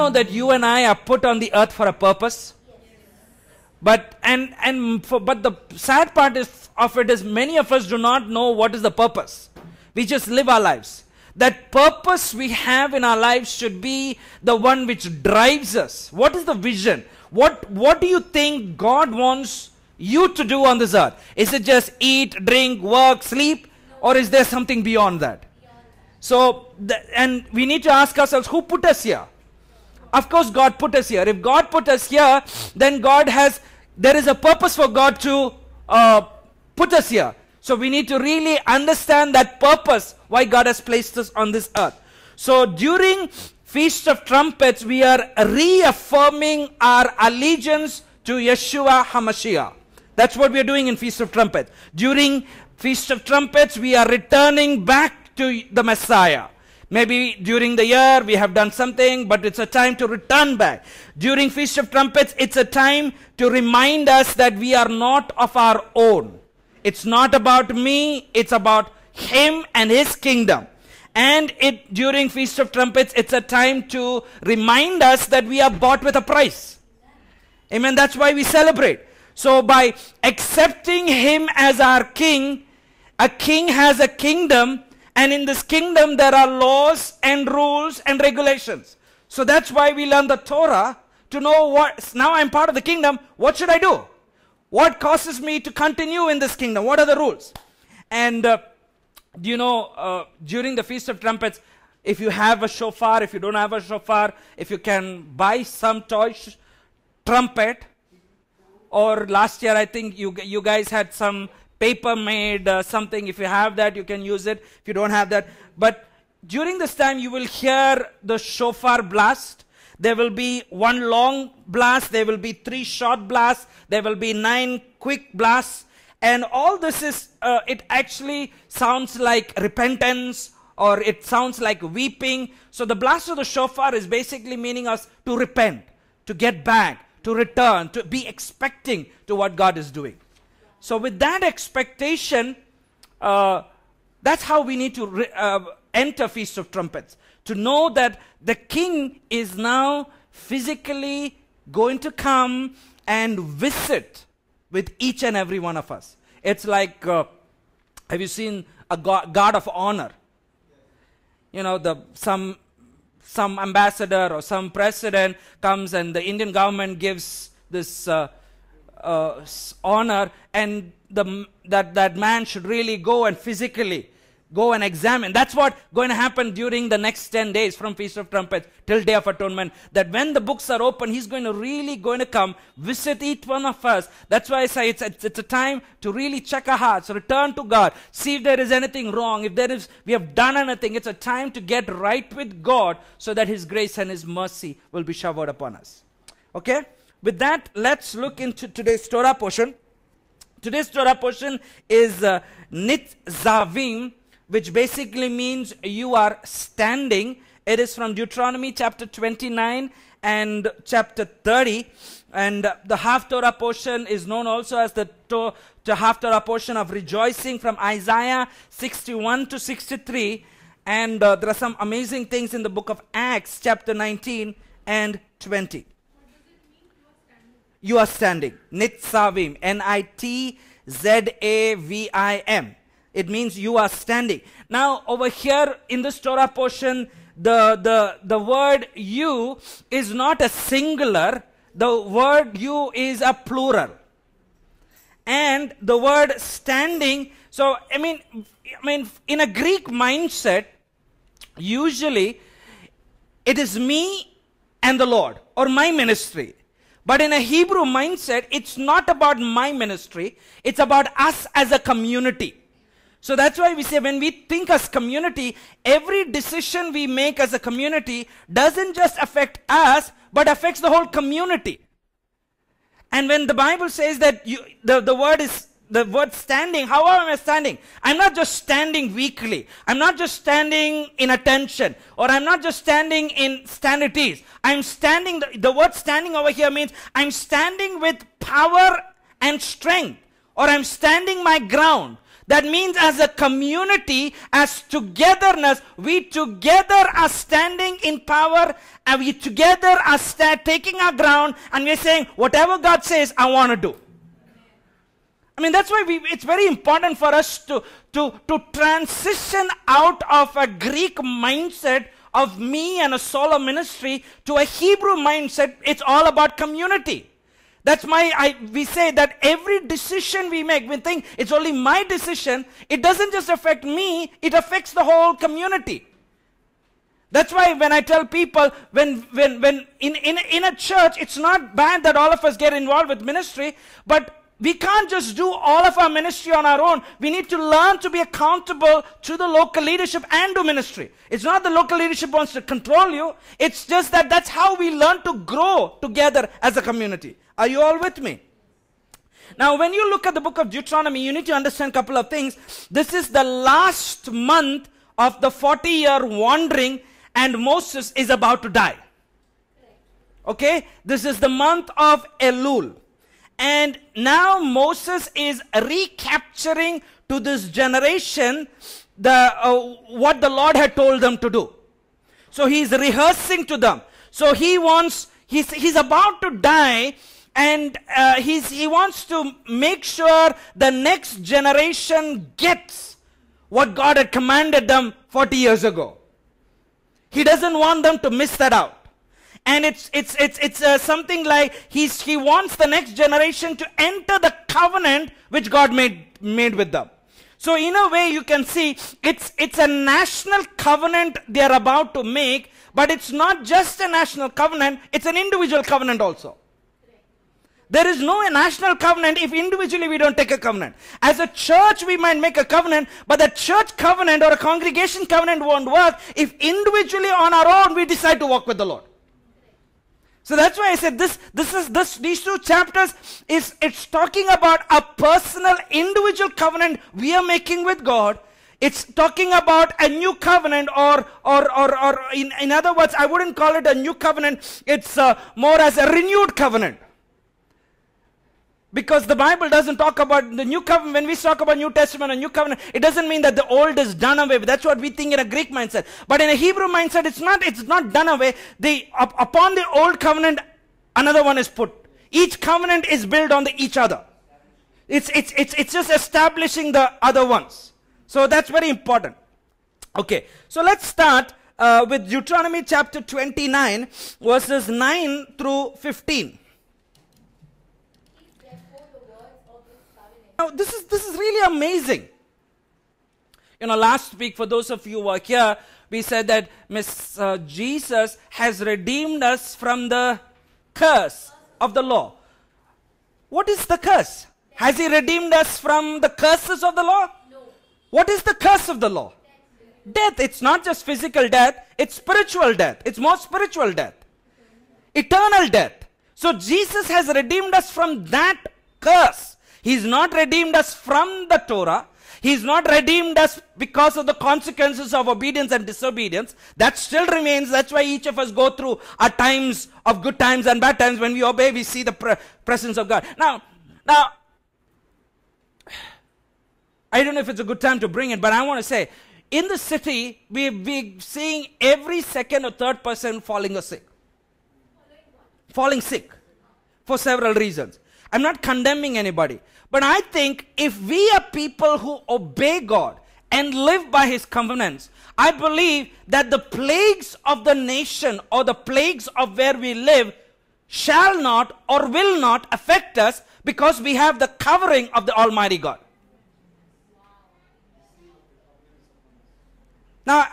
know that you and I are put on the earth for a purpose? But and and for, but the sad part is of it is many of us do not know what is the purpose. We just live our lives. That purpose we have in our lives should be the one which drives us. What is the vision? What what do you think God wants you to do on this earth? Is it just eat, drink, work, sleep, or is there something beyond that? So, and we need to ask ourselves who put us here? Of course, God put us here. If God put us here, then God has, there is a purpose for God to uh, put us here. So we need to really understand that purpose why God has placed us on this earth. So during Feast of Trumpets, we are reaffirming our allegiance to Yeshua HaMashiach. That's what we are doing in Feast of Trumpets. During Feast of Trumpets, we are returning back to the Messiah. Maybe during the year we have done something, but it's a time to return back. During Feast of Trumpets, it's a time to remind us that we are not of our own. It's not about me, it's about Him and His kingdom. And it during Feast of Trumpets, it's a time to remind us that we are bought with a price. Amen. That's why we celebrate. So by accepting Him as our King, a king has a kingdom and in this kingdom, there are laws and rules and regulations. So that's why we learn the Torah to know what. Now I'm part of the kingdom. What should I do? What causes me to continue in this kingdom? What are the rules? And uh, you know, uh, during the Feast of Trumpets, if you have a shofar, if you don't have a shofar, if you can buy some toy trumpet, or last year I think you you guys had some paper made uh, something. If you have that, you can use it. If you don't have that, but during this time, you will hear the shofar blast. There will be one long blast. There will be three short blasts. There will be nine quick blasts. And all this is, uh, it actually sounds like repentance or it sounds like weeping. So the blast of the shofar is basically meaning us to repent, to get back, to return, to be expecting to what God is doing. So, with that expectation, uh, that's how we need to re- uh, enter Feast of Trumpets. To know that the king is now physically going to come and visit with each and every one of us. It's like, uh, have you seen a guard, of honor? You know, the some some ambassador or some president comes and the Indian government gives this uh, uh, honor and the, that, that man should really go and physically go and examine. That's what going to happen during the next 10 days from Feast of Trumpets till Day of Atonement. That when the books are open, he's going to really going to come visit each one of us. That's why I say it's, it's, it's a time to really check our hearts, return to God, see if there is anything wrong, if there is, we have done anything. It's a time to get right with God so that his grace and his mercy will be showered upon us. Okay? With that, let's look into today's Torah portion. Today's Torah portion is uh, Nitzavim, which basically means you are standing. It is from Deuteronomy chapter 29 and chapter 30. And uh, the Haftarah portion is known also as the, to- Haftarah portion of rejoicing from Isaiah 61 to 63. And uh, there are some amazing things in the book of Acts, chapter 19 and 20 you are standing. Nitzavim. N I T Z A V I M. It means you are standing. Now, over here in this Torah portion, the, the, the word you is not a singular, the word you is a plural. And the word standing, so I mean, I mean, in a Greek mindset, usually it is me and the Lord or my ministry. But in a Hebrew mindset, it's not about my ministry, it's about us as a community. So that's why we say when we think as community, every decision we make as a community doesn't just affect us, but affects the whole community. And when the Bible says that you, the, the word is the word standing, how am I standing? I'm not just standing weakly. I'm not just standing in attention. Or I'm not just standing in standities. I'm standing, the, the word standing over here means I'm standing with power and strength. Or I'm standing my ground. That means as a community, as togetherness, we together are standing in power and we together are taking our ground and we're saying, whatever God says, I want to do. I mean, that's why we, it's very important for us to, to, to transition out of a Greek mindset of me and a solo ministry to a Hebrew mindset. It's all about community. That's why I, we say that every decision we make, we think it's only my decision. It doesn't just affect me, it affects the whole community. That's why when I tell people, when, when, when in, in, in a church, it's not bad that all of us get involved with ministry, but we can't just do all of our ministry on our own. We need to learn to be accountable to the local leadership and do ministry. It's not the local leadership wants to control you. It's just that that's how we learn to grow together as a community. Are you all with me? Now, when you look at the book of Deuteronomy, you need to understand a couple of things. This is the last month of the 40 year wandering, and Moses is about to die. Okay? This is the month of Elul. And now Moses is recapturing to this generation the uh, what the Lord had told them to do. So he's rehearsing to them. So he wants he's he's about to die and uh, he's he wants to make sure the next generation gets what God had commanded them 40 years ago. He doesn't want them to miss that out and it's it's it's it's uh, something like he's he wants the next generation to enter the covenant which God made made with them. So in a way you can see it's it's a national covenant they are about to make, but it's not just a national covenant, it's an individual covenant also. There is no national covenant if individually we don't take a covenant. As a church, we might make a covenant, but the church covenant or a congregation covenant won't work if individually on our own we decide to walk with the Lord. So that's why I said this, this is this these two chapters is it's talking about a personal individual covenant we are making with God. It's talking about a new covenant or or or, or in, in other words, I wouldn't call it a new covenant. It's uh, more as a renewed covenant. Because the Bible doesn't talk about the new covenant. When we talk about New Testament and New Covenant, it doesn't mean that the old is done away. That's what we think in a Greek mindset. But in a Hebrew mindset, it's not. It's not done away. The up, upon the old covenant, another one is put. Each covenant is built on the each other. It's it's it's it's just establishing the other ones. So that's very important. Okay, so let's start uh, with Deuteronomy chapter 29, verses 9 through 15. Now, this is, this is really amazing. You know, last week, for those of you who are here, we said that Miss uh, Jesus has redeemed us from the curse of the law. What is the curse? Has he redeemed us from the curses of the law? No. What is the curse of the law? Death. It's not just physical death, it's spiritual death. It's more spiritual death. Eternal death. So Jesus has redeemed us from that curse. He's not redeemed us from the Torah. He's not redeemed us because of the consequences of obedience and disobedience. That still remains. That's why each of us go through our times of good times and bad times. When we obey, we see the pre- presence of God. Now, now, I don't know if it's a good time to bring it, but I want to say, in the city, we, we're seeing every second or third person falling sick. Falling sick for several reasons. I'm not condemning anybody. But I think if we are people who obey God and live by His covenants, I believe that the plagues of the nation or the plagues of where we live shall not or will not affect us because we have the covering of the Almighty God. Now,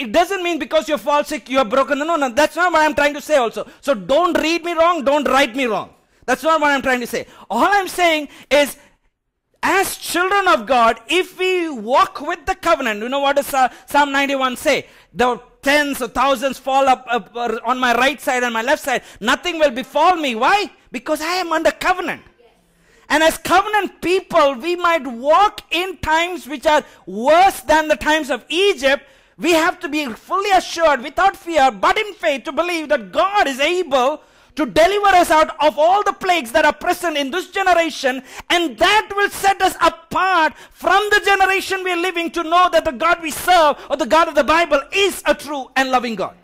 it doesn't mean because you fall sick, you are broken. No, no, that's not what I'm trying to say also. So don't read me wrong, don't write me wrong. That's not what I'm trying to say. All I'm saying is, as children of God, if we walk with the covenant, you know what does uh, Psalm 91 say? The tens or thousands fall up, up uh, on my right side and my left side. Nothing will befall me. Why? Because I am under covenant. And as covenant people, we might walk in times which are worse than the times of Egypt. We have to be fully assured, without fear, but in faith, to believe that God is able to deliver us out of all the plagues that are present in this generation, and that will set us apart from the generation we are living to know that the God we serve or the God of the Bible is a true and loving God.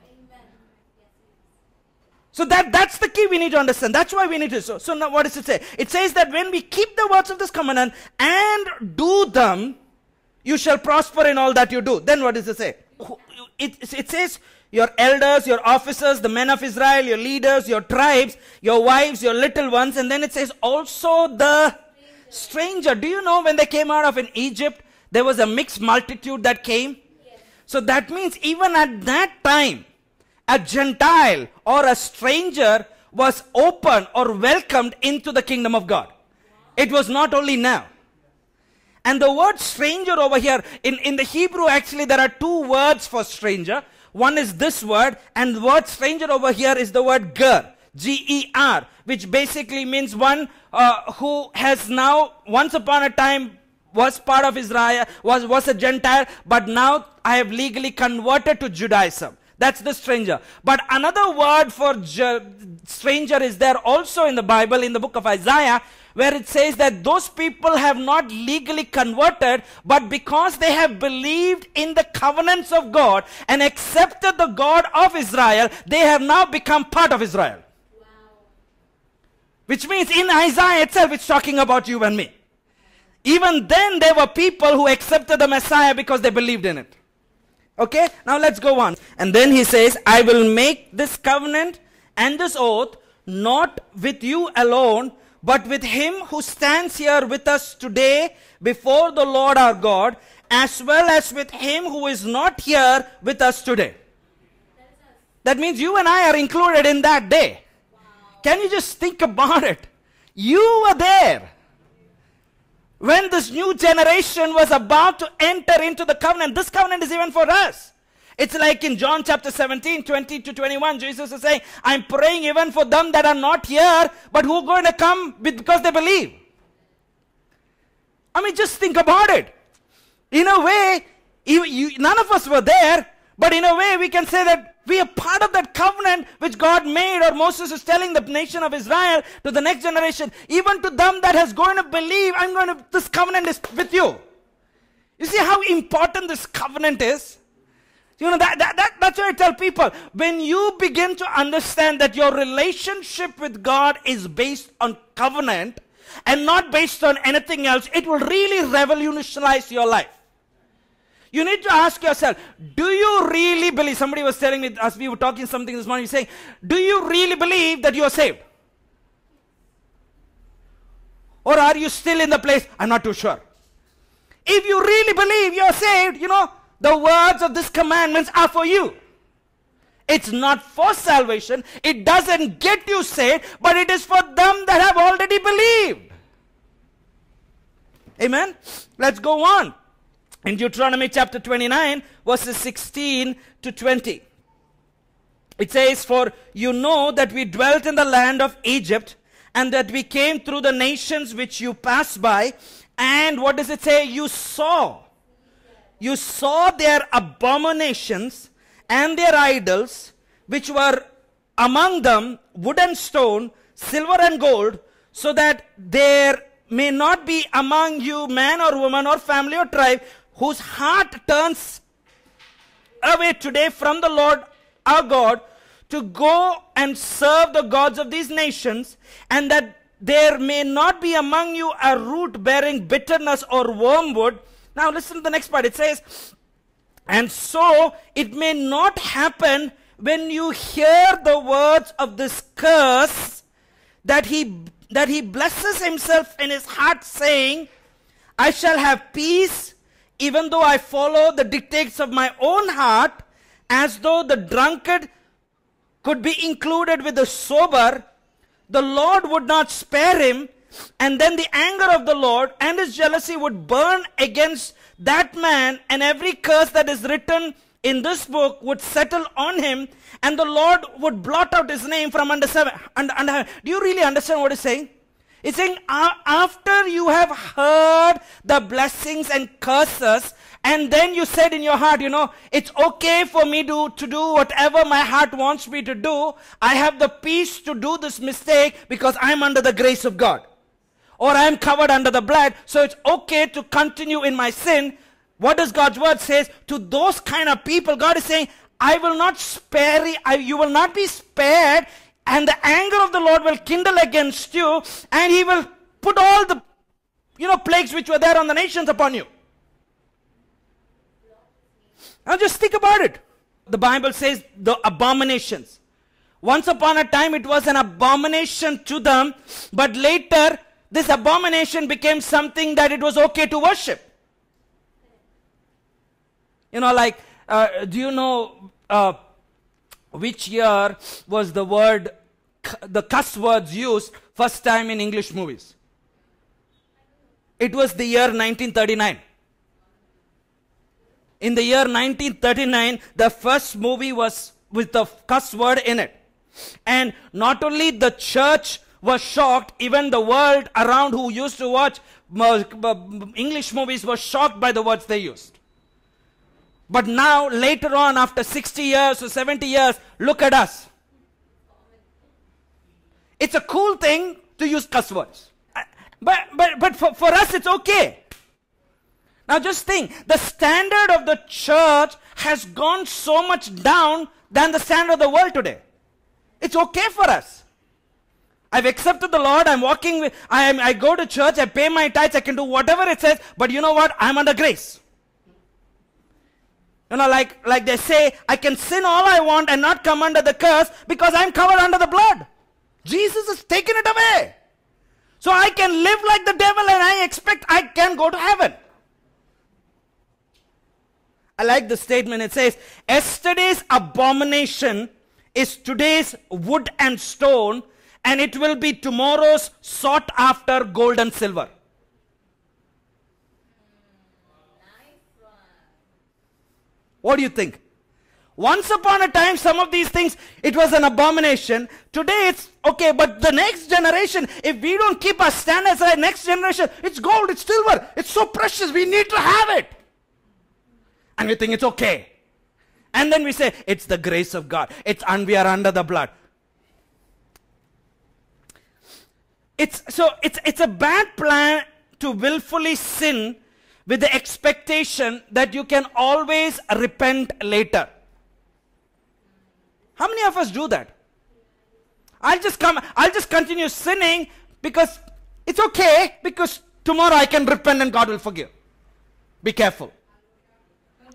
So that, that's the key we need to understand. That's why we need to. So, so now what does it say? It says that when we keep the words of this covenant and do them, you shall prosper in all that you do. Then what does it say? It, it says your elders, your officers, the men of Israel, your leaders, your tribes, your wives, your little ones. And then it says also the stranger. Do you know when they came out of in Egypt, there was a mixed multitude that came? So that means even at that time, a Gentile or a stranger was open or welcomed into the kingdom of God. It was not only now. And the word stranger over here, in, in the Hebrew, actually, there are two words for stranger. One is this word, and the word stranger over here is the word ger, G E R, which basically means one uh, who has now, once upon a time, was part of Israel, was, was a Gentile, but now I have legally converted to Judaism. That's the stranger. But another word for stranger is there also in the Bible, in the book of Isaiah, where it says that those people have not legally converted, but because they have believed in the covenants of God and accepted the God of Israel, they have now become part of Israel. Wow. Which means in Isaiah itself, it's talking about you and me. Even then, there were people who accepted the Messiah because they believed in it. Okay, now let's go on. And then he says, I will make this covenant and this oath not with you alone, but with him who stands here with us today before the Lord our God, as well as with him who is not here with us today. That means you and I are included in that day. Can you just think about it? You were there when this new generation was about to enter into the covenant. This covenant is even for us. It's like in John chapter 17, 20 to 21, Jesus is saying, I'm praying even for them that are not here, but who are going to come because they believe. I mean, just think about it. In a way, you, you, none of us were there, but in a way, we can say that we are part of that covenant which God made, or Moses is telling the nation of Israel to the next generation, even to them that has going to believe, I'm going to, this covenant is with you. You see how important this covenant is? You know, that, that, that, that's why I tell people when you begin to understand that your relationship with God is based on covenant and not based on anything else, it will really revolutionize your life. You need to ask yourself, do you really believe? Somebody was telling me, as we were talking something this morning, saying, do you really believe that you are saved? Or are you still in the place, I'm not too sure. If you really believe you are saved, you know, the words of this commandments are for you. It's not for salvation. It doesn't get you saved, but it is for them that have already believed. Amen. Let's go on. In Deuteronomy chapter 29, verses 16 to 20. It says, For you know that we dwelt in the land of Egypt, and that we came through the nations which you passed by. And what does it say? You saw you saw their abominations and their idols, which were among them wood and stone, silver and gold, so that there may not be among you man or woman or family or tribe whose heart turns away today from the Lord our God to go and serve the gods of these nations, and that there may not be among you a root bearing bitterness or wormwood now listen to the next part. It says, and so it may not happen when you hear the words of this curse that he that he blesses himself in his heart saying i shall have peace even though i follow the dictates of my own heart as though the drunkard could be included with the sober the lord would not spare him and then the anger of the Lord and his jealousy would burn against that man, and every curse that is written in this book would settle on him, and the Lord would blot out his name from under seven. Under, under, do you really understand what he's saying? It's saying after you have heard the blessings and curses, and then you said in your heart, you know, it's okay for me to, to do whatever my heart wants me to do. I have the peace to do this mistake because I'm under the grace of God. Or I'm covered under the blood, so it's okay to continue in my sin. What does God's word says? To those kind of people, God is saying, I will not spare you, I- you will not be spared, and the anger of the Lord will kindle against you, and he will put all the you know plagues which were there on the nations upon you. Now just think about it. The Bible says the abominations. Once upon a time it was an abomination to them, but later this abomination became something that it was okay to worship. You know, like, uh, do you know uh, which year was the word, the cuss words used first time in English movies? It was the year 1939. In the year 1939, the first movie was with the cuss word in it. And not only the church was shocked, even the world around who used to watch English movies was shocked by the words they used. But now, later on, after 60 years or 70 years, look at us. It's a cool thing to use cuss words. But, but, but for, for us, it's okay. Now just think, the standard of the church has gone so much down than the standard of the world today. It's okay for us. I've accepted the Lord, I'm walking with, I, am, I go to church, I pay my tithes, I can do whatever it says, but you know what? I'm under grace. You know, like, like they say, I can sin all I want and not come under the curse because I'm covered under the blood. Jesus has taken it away. So I can live like the devil and I expect I can go to heaven. I like the statement. It says, Yesterday's abomination is today's wood and stone, and it will be tomorrow's sought after gold and silver. What do you think? Once upon a time, some of these things, it was an abomination. Today it's okay, but the next generation, if we don't keep our standards right, next generation, it's gold, it's silver, it's so precious, we need to have it. And we think it's okay. And then we say, it's the grace of God. It's and we are under the blood. It's so it's it's a bad plan to willfully sin with the expectation that you can always repent later. How many of us do that? I'll just come, I'll just continue sinning because it's okay because tomorrow I can repent and God will forgive. Be careful.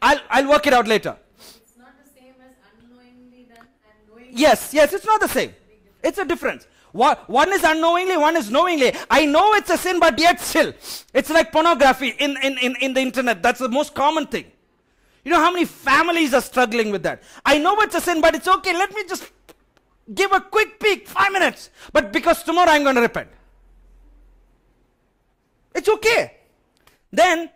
I'll, I'll work it out later. It's not the same as unknowingly done and knowingly. Yes, yes, it's not the same. It's a difference. One, is unknowingly, one is knowingly. I know it's a sin, but yet still. It's like pornography in, in, in, in the internet. That's the most common thing. You know how many families are struggling with that? I know it's a sin, but it's okay. Let me just give a quick peek, five minutes. But because tomorrow I'm going to repent. It's okay. Then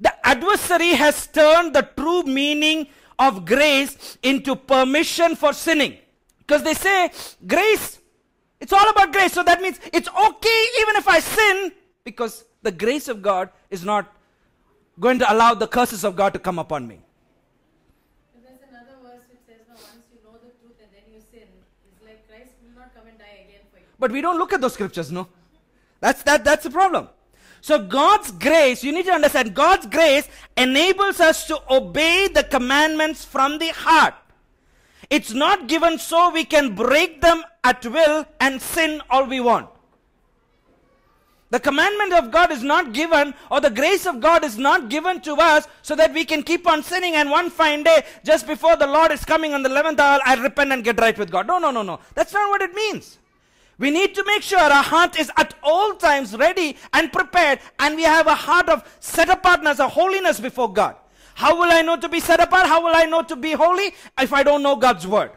the adversary has turned the true meaning of grace into permission for sinning. Because they say grace, it's all about grace. So that means it's okay even if I sin because the grace of God is not going to allow the curses of God to come upon me. But there's another verse which says, no, once you know the truth and then you sin, it's like Christ will not come and die again for you. But we don't look at those scriptures, no? That's that that's the problem. So God's grace, you need to understand God's grace enables us to obey the commandments from the heart. It's not given so we can break them at will and sin all we want. The commandment of God is not given, or the grace of God is not given to us so that we can keep on sinning and one fine day, just before the Lord is coming on the 11th hour, I repent and get right with God. No, no, no, no. That's not what it means. We need to make sure our heart is at all times ready and prepared, and we have a heart of set apartness, a holiness before God. How will I know to be set apart? How will I know to be holy if I don't know God's word?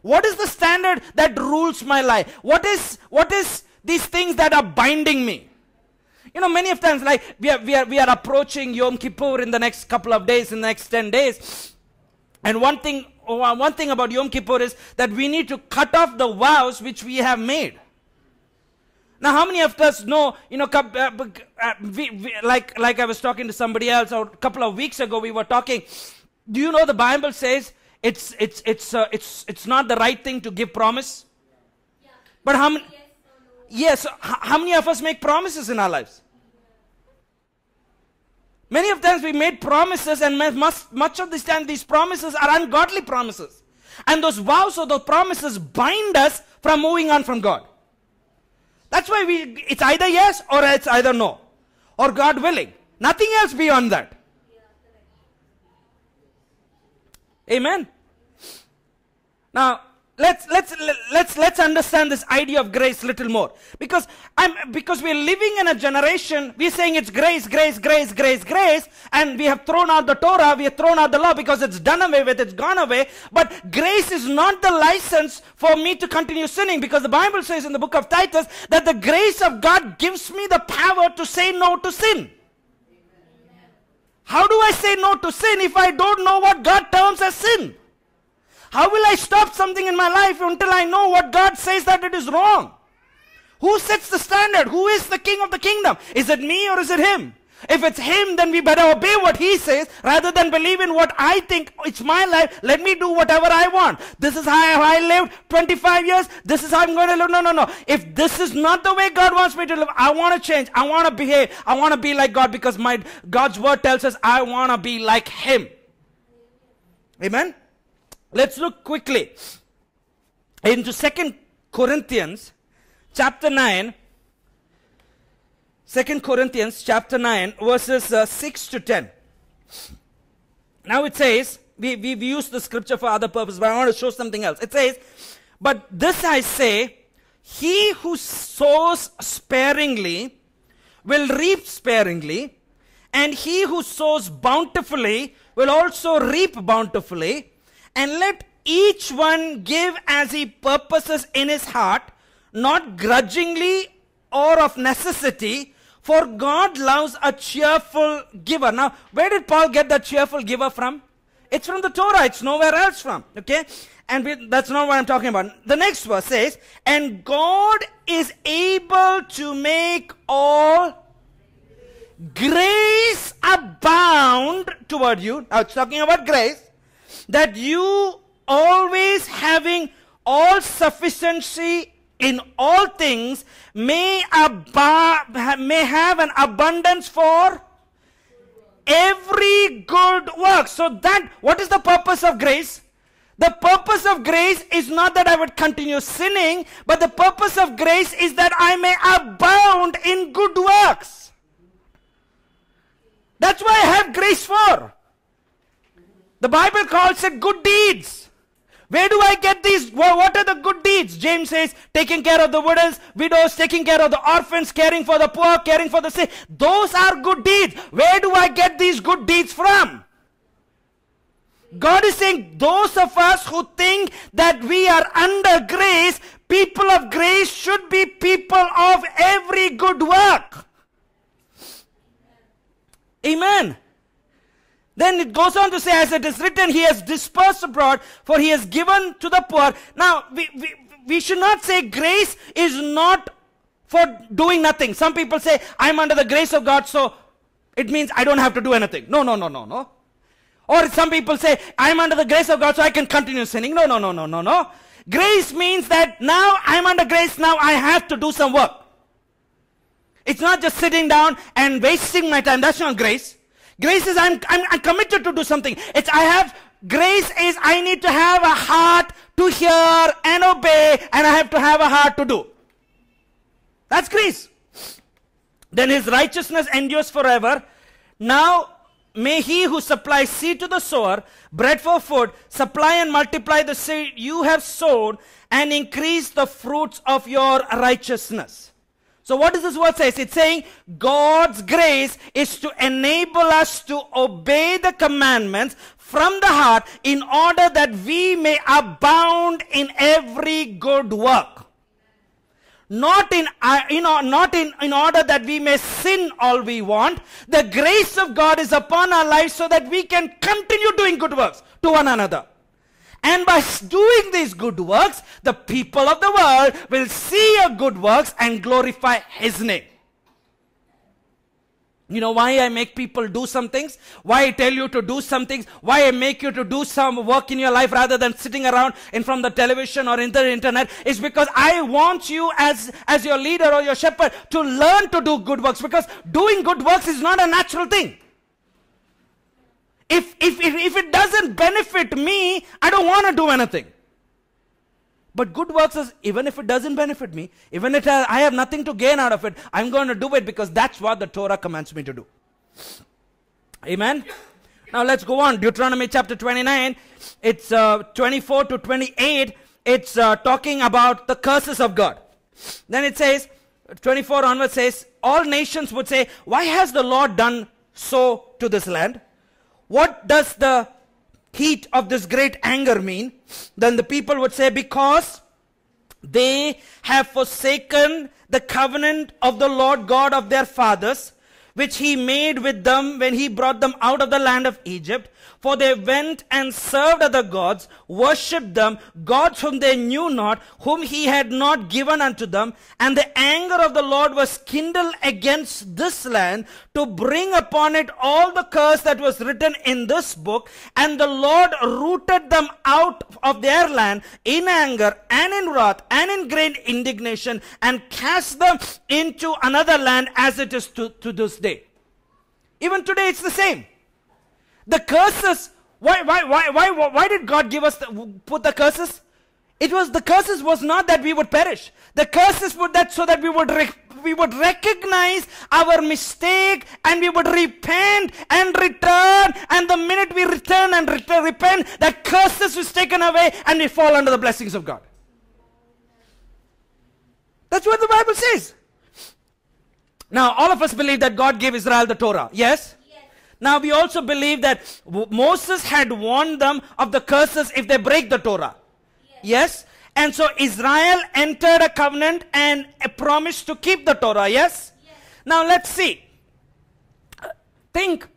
What is the standard that rules my life? What is what is these things that are binding me? You know, many of times, like we are, we are, we are approaching Yom Kippur in the next couple of days, in the next 10 days. And one thing, one thing about Yom Kippur is that we need to cut off the vows which we have made. Now, how many of us know, you know, uh, uh, like, like I was talking to somebody else, or a couple of weeks ago, we were talking. Do you know the Bible says it's, it's, it's, uh, it's, it's not the right thing to give promise? But how many, yes, how many of us make promises in our lives? Many of times we made promises, and much, much of this time, these promises are ungodly promises. And those vows or those promises bind us from moving on from God. That's why we, it's either yes or it's either no. Or God willing. Nothing else beyond that. Amen. Now, let's let's let's let's understand this idea of grace little more. Because i'm because we're living in a generation we're saying it's grace grace grace grace grace and we have thrown out the torah we have thrown out the law because it's done away with it's gone away. But grace is not the license for me to continue sinning because the bible says in the book of titus that the grace of god gives me the power to say no to sin. How do i say no to sin if i don't know what god terms as sin how will I stop something in my life until I know what God says that it is wrong? Who sets the standard? Who is the king of the kingdom? Is it me or is it him? If it's him, then we better obey what he says rather than believe in what I think it's my life. Let me do whatever I want. This is how I lived 25 years. This is how I'm going to live. No, no, no. If this is not the way God wants me to live, I want to change. I want to behave. I want to be like God because my God's word tells us I want to be like him. Amen. Let's look quickly into Second Corinthians chapter 9. 2 Corinthians chapter 9, verses uh, 6 to 10. Now it says, we, we, we use the scripture for other purposes, but I want to show something else. It says, But this I say, he who sows sparingly will reap sparingly, and he who sows bountifully will also reap bountifully. And let each one give as he purposes in his heart, not grudgingly or of necessity, for God loves a cheerful giver. Now, where did Paul get that cheerful giver from? It's from the Torah, it's nowhere else from. Okay? And we, that's not what I'm talking about. The next verse says, And God is able to make all grace abound toward you. Now, it's talking about grace. That you always having all sufficiency in all things may, aba- may have an abundance for every good work. So that, what is the purpose of grace? The purpose of grace is not that I would continue sinning, but the purpose of grace is that I may abound in good works. That's why I have grace for. The Bible calls it good deeds. Where do I get these? What are the good deeds? James says, taking care of the widows, widows, taking care of the orphans, caring for the poor, caring for the sick. Those are good deeds. Where do I get these good deeds from? God is saying, those of us who think that we are under grace, people of grace should be people of every good work. Amen. Then it goes on to say, as it is written, he has dispersed abroad, for he has given to the poor. Now, we, we, we should not say grace is not for doing nothing. Some people say, I'm under the grace of God, so it means I don't have to do anything. No, no, no, no, no. Or some people say, I'm under the grace of God, so I can continue sinning. No, no, no, no, no, no. Grace means that now I'm under grace, now I have to do some work. It's not just sitting down and wasting my time. That's not grace. Grace is I'm, I'm, I'm committed to do something. It's I have, grace is I need to have a heart to hear and obey, and I have to have a heart to do. That's grace. Then his righteousness endures forever. Now may he who supplies seed to the sower, bread for food, supply and multiply the seed you have sown, and increase the fruits of your righteousness. So what does this word say? It's saying God's grace is to enable us to obey the commandments from the heart in order that we may abound in every good work. Not in, uh, not in, in order that we may sin all we want. The grace of God is upon our lives so that we can continue doing good works to one another. And by doing these good works, the people of the world will see your good works and glorify His name. You know why I make people do some things? Why I tell you to do some things? Why I make you to do some work in your life rather than sitting around in front of the television or in the internet is because I want you as, as your leader or your shepherd to learn to do good works because doing good works is not a natural thing. If, if, if, if it doesn't benefit me, I don't want to do anything. But good works is even if it doesn't benefit me, even if I have nothing to gain out of it, I'm going to do it because that's what the Torah commands me to do. Amen. Now let's go on. Deuteronomy chapter 29. It's uh, 24 to 28. It's uh, talking about the curses of God. Then it says, 24 onward says, all nations would say, why has the Lord done so to this land? What does the heat of this great anger mean? Then the people would say, because they have forsaken the covenant of the Lord God of their fathers, which he made with them when he brought them out of the land of Egypt. For they went and served other gods, worshipped them, gods whom they knew not, whom he had not given unto them. And the anger of the Lord was kindled against this land to bring upon it all the curse that was written in this book. And the Lord rooted them out of their land in anger and in wrath and in great indignation and cast them into another land as it is to, to this day. Even today it's the same. The curses, why, why, why, why, why did God give us, the, put the curses? It was, the curses was not that we would perish. The curses were that so that we would, we would recognize our mistake and we would repent and return. And the minute we return and repent, that curses is taken away and we fall under the blessings of God. That's what the Bible says. Now, all of us believe that God gave Israel the Torah. Yes? Now, we also believe that Moses had warned them of the curses if they break the Torah. Yes? And so Israel entered a covenant and a promise to keep the Torah. Yes? Now, let's see. Think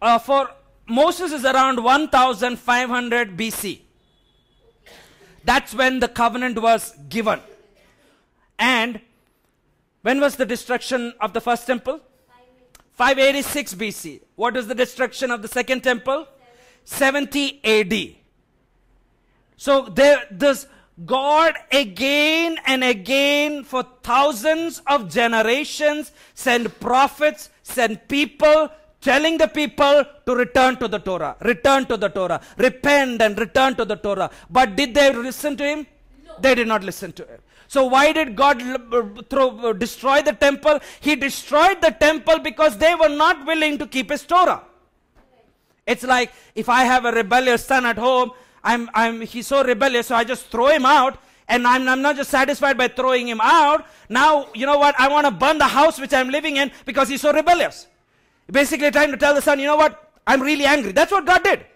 uh, for Moses is around 1500 BC. That's when the covenant was given. And when was the destruction of the first temple? 586 BC. What was the destruction of the second temple? 70 AD. So there, this God again and again for thousands of generations send prophets, send people telling the people to return to the Torah, return to the Torah, repent and return to the Torah. But did they listen to him? They did not listen to him. So why did God uh, throw, uh, destroy the temple? He destroyed the temple because they were not willing to keep his Torah. It's like if I have a rebellious son at home, I'm, I'm, he's so rebellious, so I just throw him out, and I'm, I'm not just satisfied by throwing him out. Now, you know what? I want to burn the house which I'm living in because he's so rebellious. Basically, trying to tell the son, you know what? I'm really angry. That's what God did. Is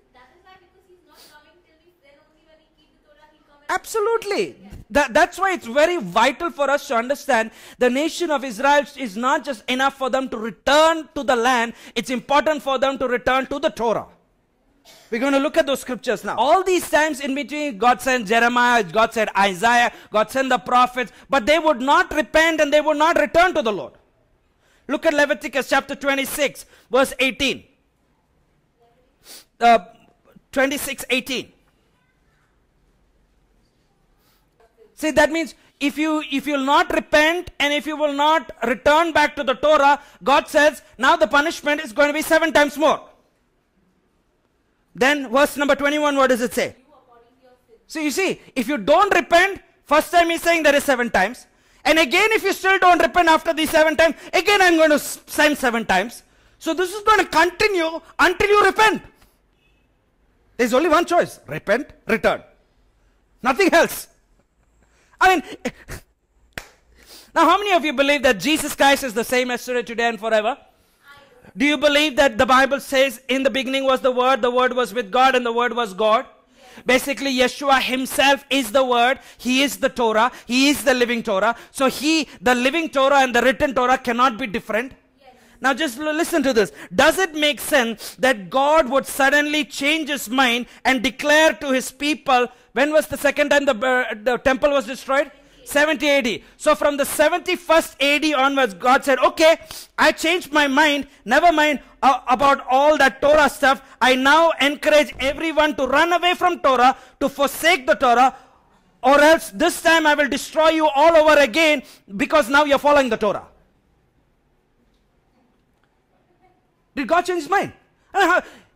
it that is why because he's not coming till we then only when he keep the Torah he come and Absolutely. That, that's why it's very vital for us to understand the nation of Israel is not just enough for them to return to the land, it's important for them to return to the Torah. We're going to look at those scriptures now. All these times in between, God sent Jeremiah, God sent Isaiah, God sent the prophets, but they would not repent and they would not return to the Lord. Look at Leviticus chapter 26, verse 18. Uh, 26, 18. See, that means if you if you will not repent and if you will not return back to the Torah, God says now the punishment is going to be seven times more. Then verse number 21, what does it say? So you see, if you don't repent, first time he's saying there is seven times. And again, if you still don't repent after these seven times, again I'm going to send seven times. So this is going to continue until you repent. There's only one choice repent, return. Nothing else. I mean, now how many of you believe that Jesus Christ is the same yesterday, today, and forever? Do you believe that the Bible says in the beginning was the Word, the Word was with God, and the Word was God? Basically, Yeshua himself is the Word. He is the Torah. He is the living Torah. So he, the living Torah and the written Torah cannot be different. Now just listen to this. Does it make sense that God would suddenly change his mind and declare to his people when was the second time the, uh, the temple was destroyed? 70 AD. So from the 71st AD onwards, God said, okay, I changed my mind. Never mind uh, about all that Torah stuff. I now encourage everyone to run away from Torah, to forsake the Torah, or else this time I will destroy you all over again because now you're following the Torah. Did God change his mind?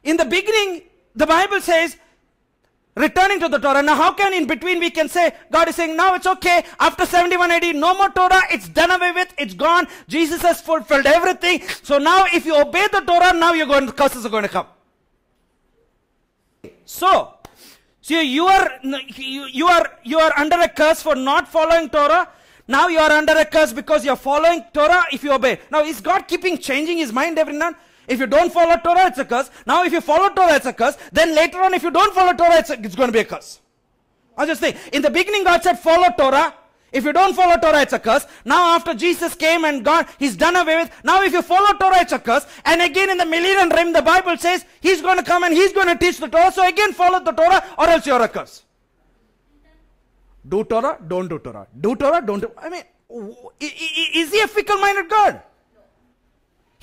In the beginning, the Bible says, returning to the Torah. Now, how can in between we can say, God is saying, now it's okay. After 71 AD, no more Torah. It's done away with. It's gone. Jesus has fulfilled everything. So now, if you obey the Torah, now you're going, curses are going to come. So, so you are you, you are you are under a curse for not following Torah. Now you are under a curse because you are following Torah if you obey. Now is God keeping changing his mind every now? If you don't follow Torah, it's a curse. Now if you follow Torah, it's a curse. Then later on, if you don't follow Torah, it's, a, it's going to be a curse. I just think in the beginning God said follow Torah. If you don't follow Torah, it's a curse. Now after Jesus came and God, He's done away with. Now if you follow Torah, it's a curse. And again in the millennium reign, the Bible says He's going to come and He's going to teach the Torah. So again follow the Torah or else you're a curse. Do Torah, don't do Torah. Do Torah, don't do. I mean, is He a fickle-minded God?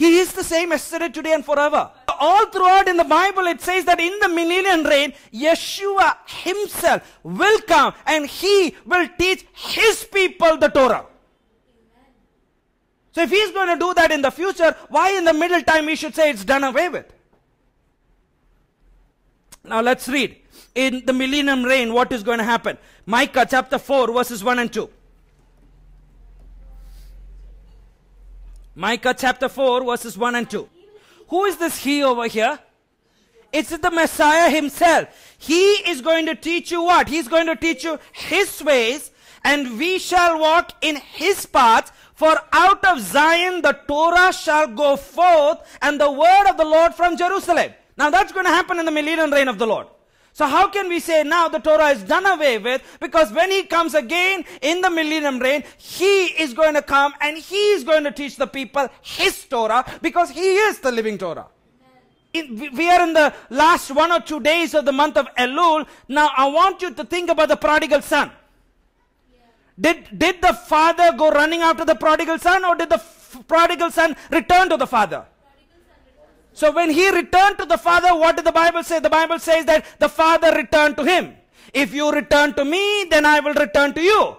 He is the same yesterday, today, and forever. All throughout in the Bible, it says that in the millennium reign, Yeshua himself will come and he will teach his people the Torah. So if he's going to do that in the future, why in the middle time we should say it's done away with? Now let's read. In the millennium reign, what is going to happen? Micah chapter 4, verses 1 and 2. Micah chapter 4, verses 1 and 2. Who is this he over here? It's the Messiah himself. He is going to teach you what? He's going to teach you his ways, and we shall walk in his paths. For out of Zion the Torah shall go forth, and the word of the Lord from Jerusalem. Now that's going to happen in the millennial reign of the Lord. So how can we say now the Torah is done away with? Because when he comes again in the millennium reign, he is going to come and he is going to teach the people his Torah because he is the living Torah. We are in the last one or two days of the month of Elul. Now I want you to think about the prodigal son. Did, did the father go running after the prodigal son or did the prodigal son return to the father? So when he returned to the father, what did the Bible say? The Bible says that the father returned to him. If you return to me, then I will return to you.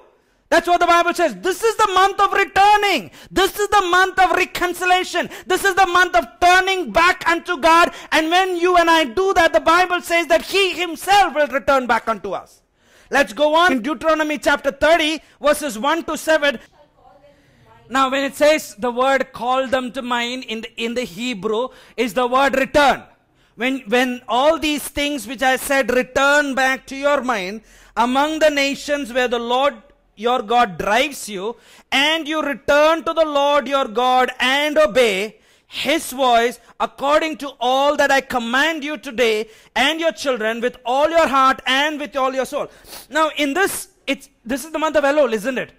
That's what the Bible says. This is the month of returning. This is the month of reconciliation. This is the month of turning back unto God. And when you and I do that, the Bible says that He Himself will return back unto us. Let's go on in Deuteronomy chapter 30, verses 1 to 7. Now, when it says the word call them to mind in the, in the Hebrew, is the word return. When, when all these things which I said return back to your mind among the nations where the Lord your God drives you, and you return to the Lord your God and obey his voice according to all that I command you today and your children with all your heart and with all your soul. Now, in this, it's, this is the month of Elul, isn't it?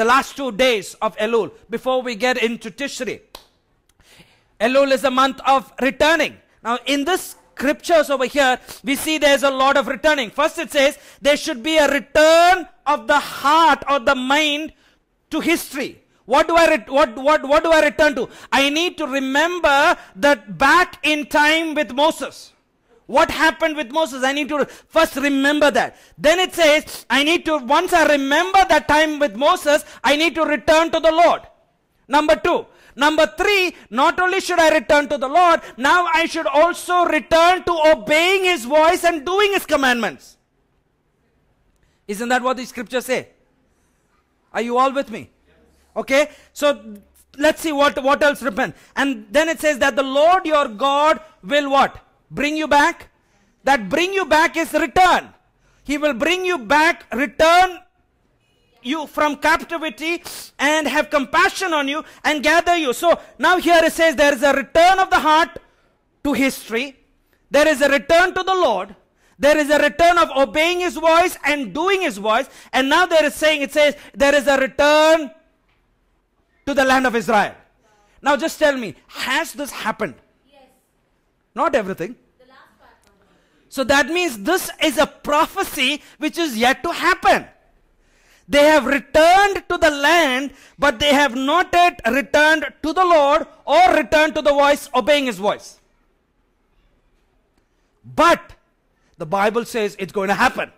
The last two days of Elul before we get into Tishri. Elul is a month of returning. Now, in this scriptures over here, we see there's a lot of returning. First, it says there should be a return of the heart or the mind to history. What do I what what what do I return to? I need to remember that back in time with Moses. What happened with Moses? I need to first remember that. Then it says, I need to, once I remember that time with Moses, I need to return to the Lord. Number two. Number three, not only should I return to the Lord, now I should also return to obeying His voice and doing His commandments. Isn't that what the scriptures say? Are you all with me? Okay, so let's see what, what else repent. And then it says that the Lord your God will what? Bring you back? That bring you back is return. He will bring you back, return you from captivity and have compassion on you and gather you. So now here it says there is a return of the heart to history. There is a return to the Lord. There is a return of obeying his voice and doing his voice. And now there is saying, it says, there is a return to the land of Israel. Now just tell me, has this happened? Not everything. So that means this is a prophecy which is yet to happen. They have returned to the land, but they have not yet returned to the Lord or returned to the voice, obeying his voice. But the Bible says it's going to happen.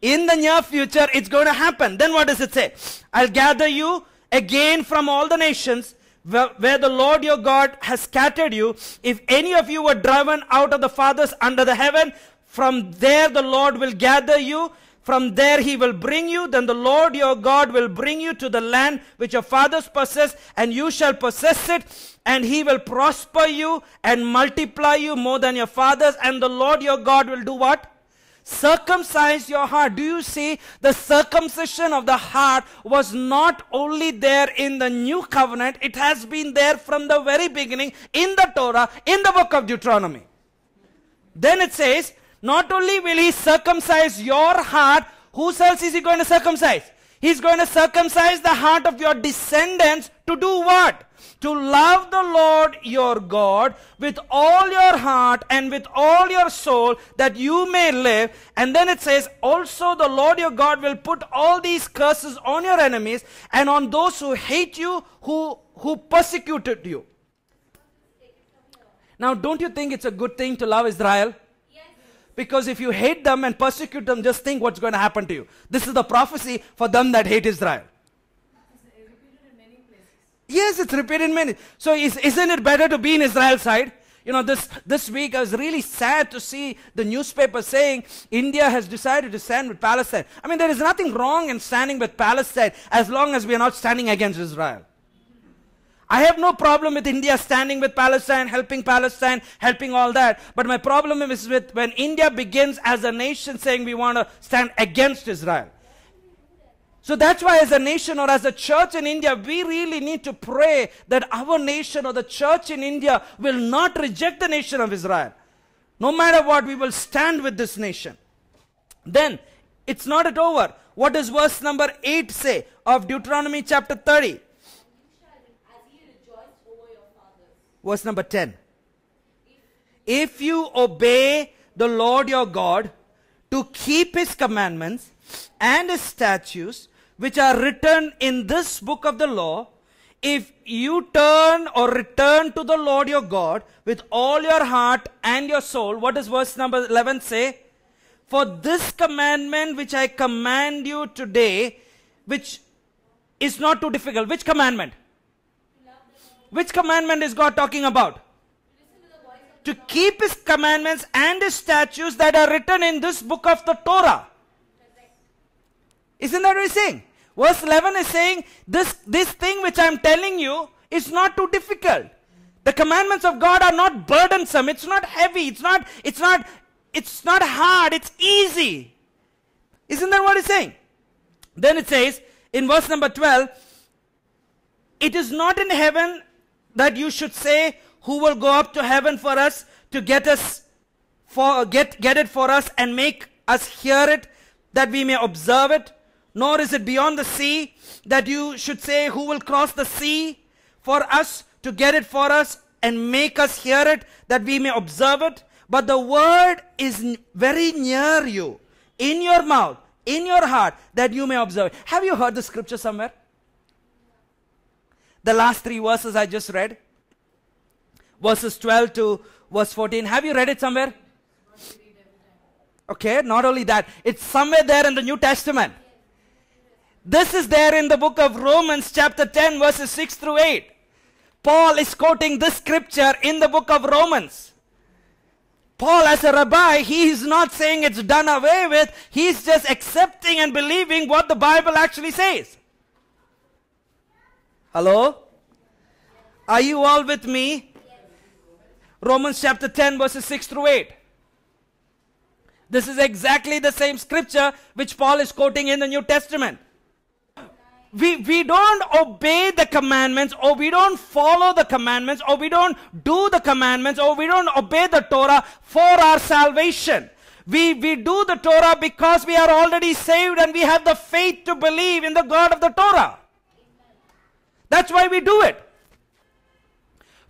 In the near future, it's going to happen. Then what does it say? I'll gather you again from all the nations where, the Lord your God has scattered you. If any of you were driven out of the fathers under the heaven, from there the Lord will gather you. From there he will bring you. Then the Lord your God will bring you to the land which your fathers possessed, and you shall possess it. And he will prosper you and multiply you more than your fathers. And the Lord your God will do what? Circumcise your heart. Do you see the circumcision of the heart was not only there in the new covenant, it has been there from the very beginning in the Torah, in the book of Deuteronomy. Then it says, not only will he circumcise your heart, whose else is he going to circumcise? He's going to circumcise the heart of your descendants to do what? To love the Lord your God with all your heart and with all your soul that you may live. And then it says, also the Lord your God will put all these curses on your enemies and on those who hate you, who, who persecuted you. Now, don't you think it's a good thing to love Israel? Because if you hate them and persecute them, just think what's going to happen to you. This is the prophecy for them that hate Israel. Yes, it's repeated in many. So is, isn't it better to be in Israel's side? You know, this, this week I was really sad to see the newspaper saying India has decided to stand with Palestine. I mean, there is nothing wrong in standing with Palestine as long as we are not standing against Israel. I have no problem with India standing with Palestine, helping Palestine, helping all that. But my problem is with when India begins as a nation saying we want to stand against Israel. So that's why, as a nation or as a church in India, we really need to pray that our nation or the church in India will not reject the nation of Israel. No matter what, we will stand with this nation. Then, it's not at over. What does verse number 8 say of Deuteronomy chapter 30? You shall, as ye rejoiced over your fathers. Verse number 10. If you obey the Lord your God to keep his commandments and his statutes, which are written in this book of the law, if you turn or return to the Lord your God with all your heart and your soul, what does verse number 11 say? For this commandment which I command you today, which is not too difficult. Which commandment? Which commandment is God talking about? To keep his commandments and his statutes that are written in this book of the Torah. Isn't that what he's saying? Verse 11 is saying, this, this thing which I'm telling you is not too difficult. The commandments of God are not burdensome. It's not heavy. It's not, it's not, it's not hard. It's easy. Isn't that what he's saying? Then it says in verse number 12, it is not in heaven that you should say, Who will go up to heaven for us to get us for get get it for us and make us hear it, that we may observe it? Nor is it beyond the sea that you should say, Who will cross the sea for us to get it for us and make us hear it, that we may observe it? But the word is very near you, in your mouth, in your heart, that you may observe it. Have you heard the scripture somewhere? The last three verses I just read, verses 12 to verse 14. Have you read it somewhere? Okay, not only that, it's somewhere there in the New Testament. This is there in the book of Romans, chapter 10, verses 6 through 8. Paul is quoting this scripture in the book of Romans. Paul, as a rabbi, he is not saying it's done away with, he's just accepting and believing what the Bible actually says. Hello? Are you all with me? Romans chapter 10, verses 6 through 8. This is exactly the same scripture which Paul is quoting in the New Testament. We, we don't obey the commandments or we don't follow the commandments or we don't do the commandments or we don't obey the Torah for our salvation. We, we do the Torah because we are already saved and we have the faith to believe in the God of the Torah. That's why we do it.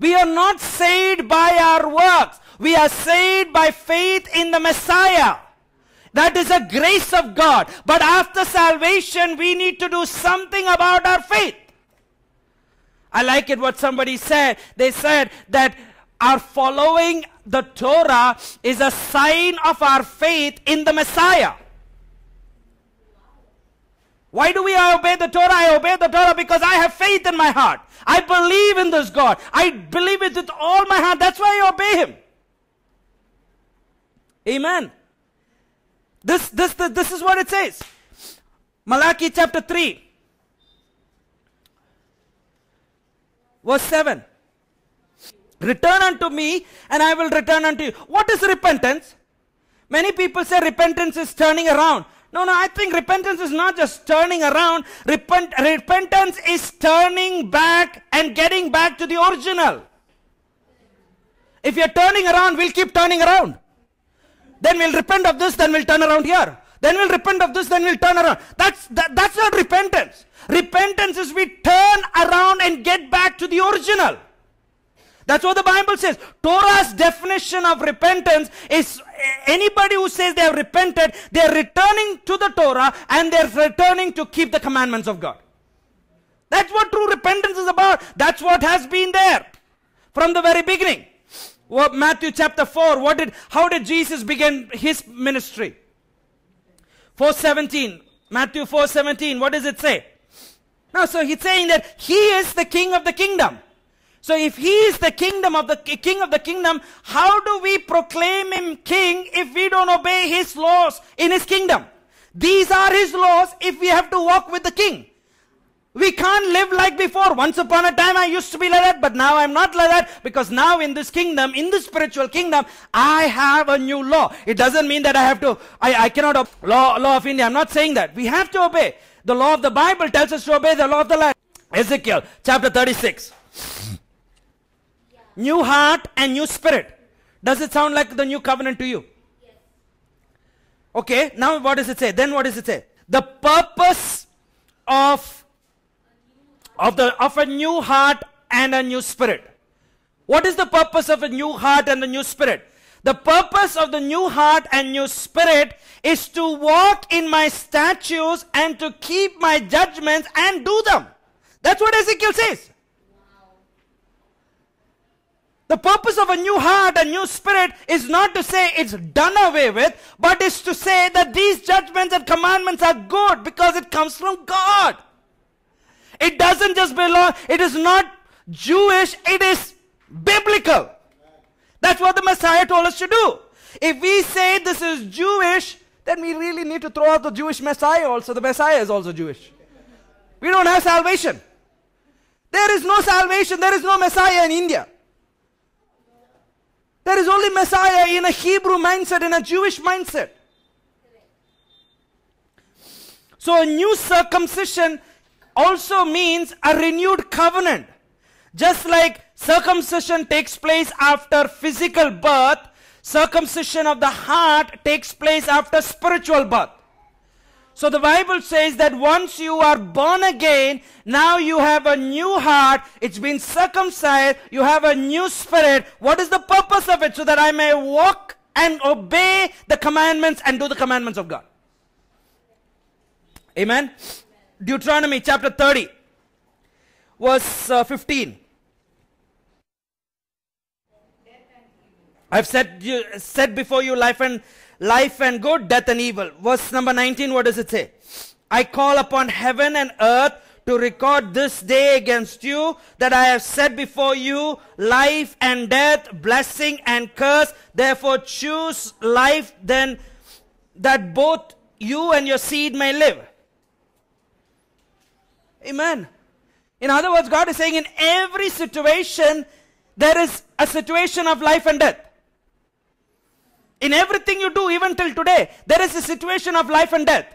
We are not saved by our works. We are saved by faith in the Messiah. That is a grace of God. But after salvation, we need to do something about our faith. I like it what somebody said. They said that our following the Torah is a sign of our faith in the Messiah. Why do we obey the Torah? I obey the Torah because I have faith in my heart. I believe in this God. I believe it with all my heart. That's why I obey Him. Amen. This, this, this, this is what it says. Malachi chapter 3, verse 7. Return unto me, and I will return unto you. What is repentance? Many people say repentance is turning around. No, no, I think repentance is not just turning around. Repent, repentance is turning back and getting back to the original. If you're turning around, we'll keep turning around. Then we'll repent of this, then we'll turn around here. Then we'll repent of this, then we'll turn around. That's, that, that's not repentance. Repentance is we turn around and get back to the original. That's what the Bible says. Torah's definition of repentance is anybody who says they have repented, they are returning to the Torah and they're returning to keep the commandments of God. That's what true repentance is about. That's what has been there from the very beginning. What Matthew chapter 4, what did how did Jesus begin his ministry? 417. Matthew 4:17. What does it say? Now, so he's saying that he is the king of the kingdom. So if he is the kingdom of the king of the kingdom, how do we proclaim him king if we don't obey his laws in his kingdom? These are his laws if we have to walk with the king. We can't live like before. Once upon a time I used to be like that, but now I'm not like that because now in this kingdom, in the spiritual kingdom, I have a new law. It doesn't mean that I have to, I, I cannot, law, law of India. I'm not saying that. We have to obey. The law of the Bible tells us to obey the law of the land. Ezekiel chapter 36 new heart and new spirit. Does it sound like the new covenant to you? Okay, now what does it say? Then what does it say? The purpose of of the of a new heart and a new spirit. What is the purpose of a new heart and a new spirit? The purpose of the new heart and new spirit is to walk in my statutes and to keep my judgments and do them. That's what Ezekiel says. The purpose of a new heart, a new spirit is not to say it's done away with, but is to say that these judgments and commandments are good because it comes from God. It doesn't just belong, it is not Jewish, it is biblical. That's what the Messiah told us to do. If we say this is Jewish, then we really need to throw out the Jewish Messiah also. The Messiah is also Jewish. We don't have salvation. There is no salvation, there is no Messiah in India. There is only Messiah in a Hebrew mindset, in a Jewish mindset. So a new circumcision also means a renewed covenant. Just like circumcision takes place after physical birth, circumcision of the heart takes place after spiritual birth. So the Bible says that once you are born again, now you have a new heart, it's been circumcised, you have a new spirit. What is the purpose of it? So that I may walk and obey the commandments and do the commandments of God. Amen. Deuteronomy chapter 30, verse uh, 15. I've said said before you life and life and good, death and evil. Verse number 19, what does it say? I call upon heaven and earth to record this day against you that I have set before you life and death, blessing and curse. Therefore choose life then that both you and your seed may live. Amen. In other words, God is saying in every situation, there is a situation of life and death. In everything you do, even till today, there is a situation of life and death.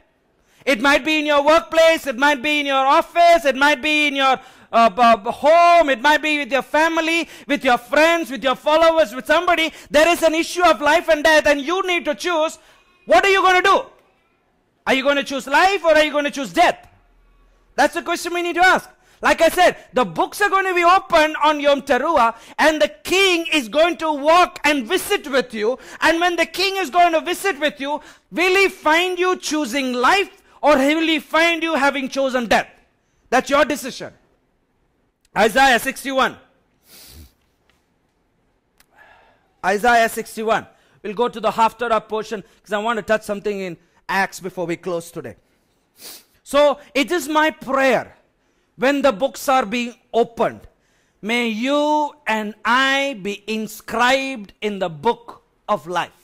It might be in your workplace, it might be in your office, it might be in your uh, uh, home, it might be with your family, with your friends, with your followers, with somebody. There is an issue of life and death, and you need to choose what are you going to do? Are you going to choose life or are you going to choose death? That's the question we need to ask. Like I said, the books are going to be opened on Yom Teruah, and the king is going to walk and visit with you. And when the king is going to visit with you, will he find you choosing life or will he find you having chosen death? That's your decision. Isaiah 61. Isaiah 61. We'll go to the Haftarah portion because I want to touch something in Acts before we close today. So it is my prayer when the books are being opened, may you and I be inscribed in the book of life.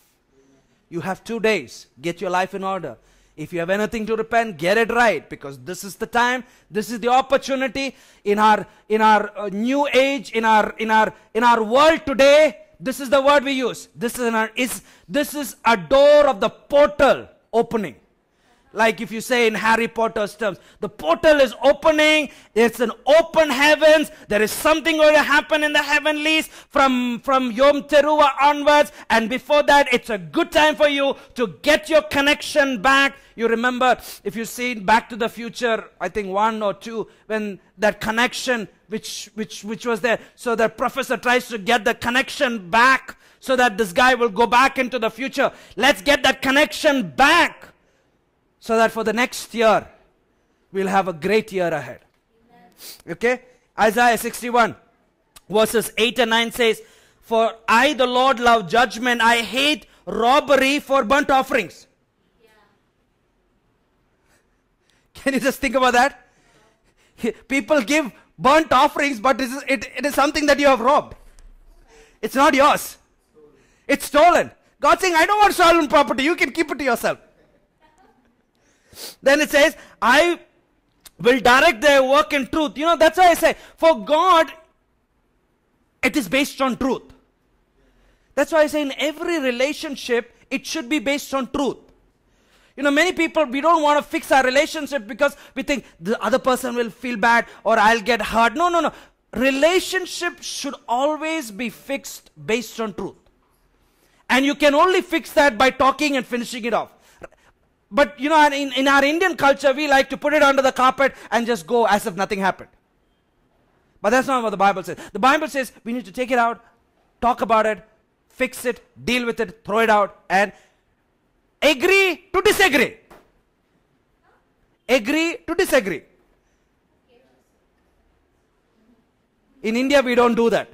You have two days. Get your life in order. If you have anything to repent, get it right because this is the time, this is the opportunity in our in our uh, new age, in our in our in our world today. This is the word we use. This is an, is this is a door of the portal opening. Like if you say in Harry Potter's terms, the portal is opening, it's an open heavens, there is something going to happen in the heavenlies from, from Yom Teruah onwards, and before that, it's a good time for you to get your connection back. You remember, if you see Back to the Future, I think one or two, when that connection which, which, which was there, so the professor tries to get the connection back so that this guy will go back into the future. Let's get that connection back so that for the next year we'll have a great year ahead. Okay? Isaiah 61 verses 8 and 9 says, For I, the Lord, love judgment. I hate robbery for burnt offerings. Can you just think about that? People give burnt offerings, but it is, it, it is something that you have robbed. It's not yours. It's stolen. God saying, I don't want stolen property. You can keep it to yourself. Then it says, I will direct their work in truth. You know, that's why I say, for God, it is based on truth. That's why I say in every relationship, it should be based on truth. You know, many people, we don't want to fix our relationship because we think the other person will feel bad or I'll get hurt. No, no, no. Relationship should always be fixed based on truth. And you can only fix that by talking and finishing it off. But you know, in, in our Indian culture, we like to put it under the carpet and just go as if nothing happened. But that's not what the Bible says. The Bible says we need to take it out, talk about it, fix it, deal with it, throw it out, and agree to disagree. Agree to disagree. In India, we don't do that.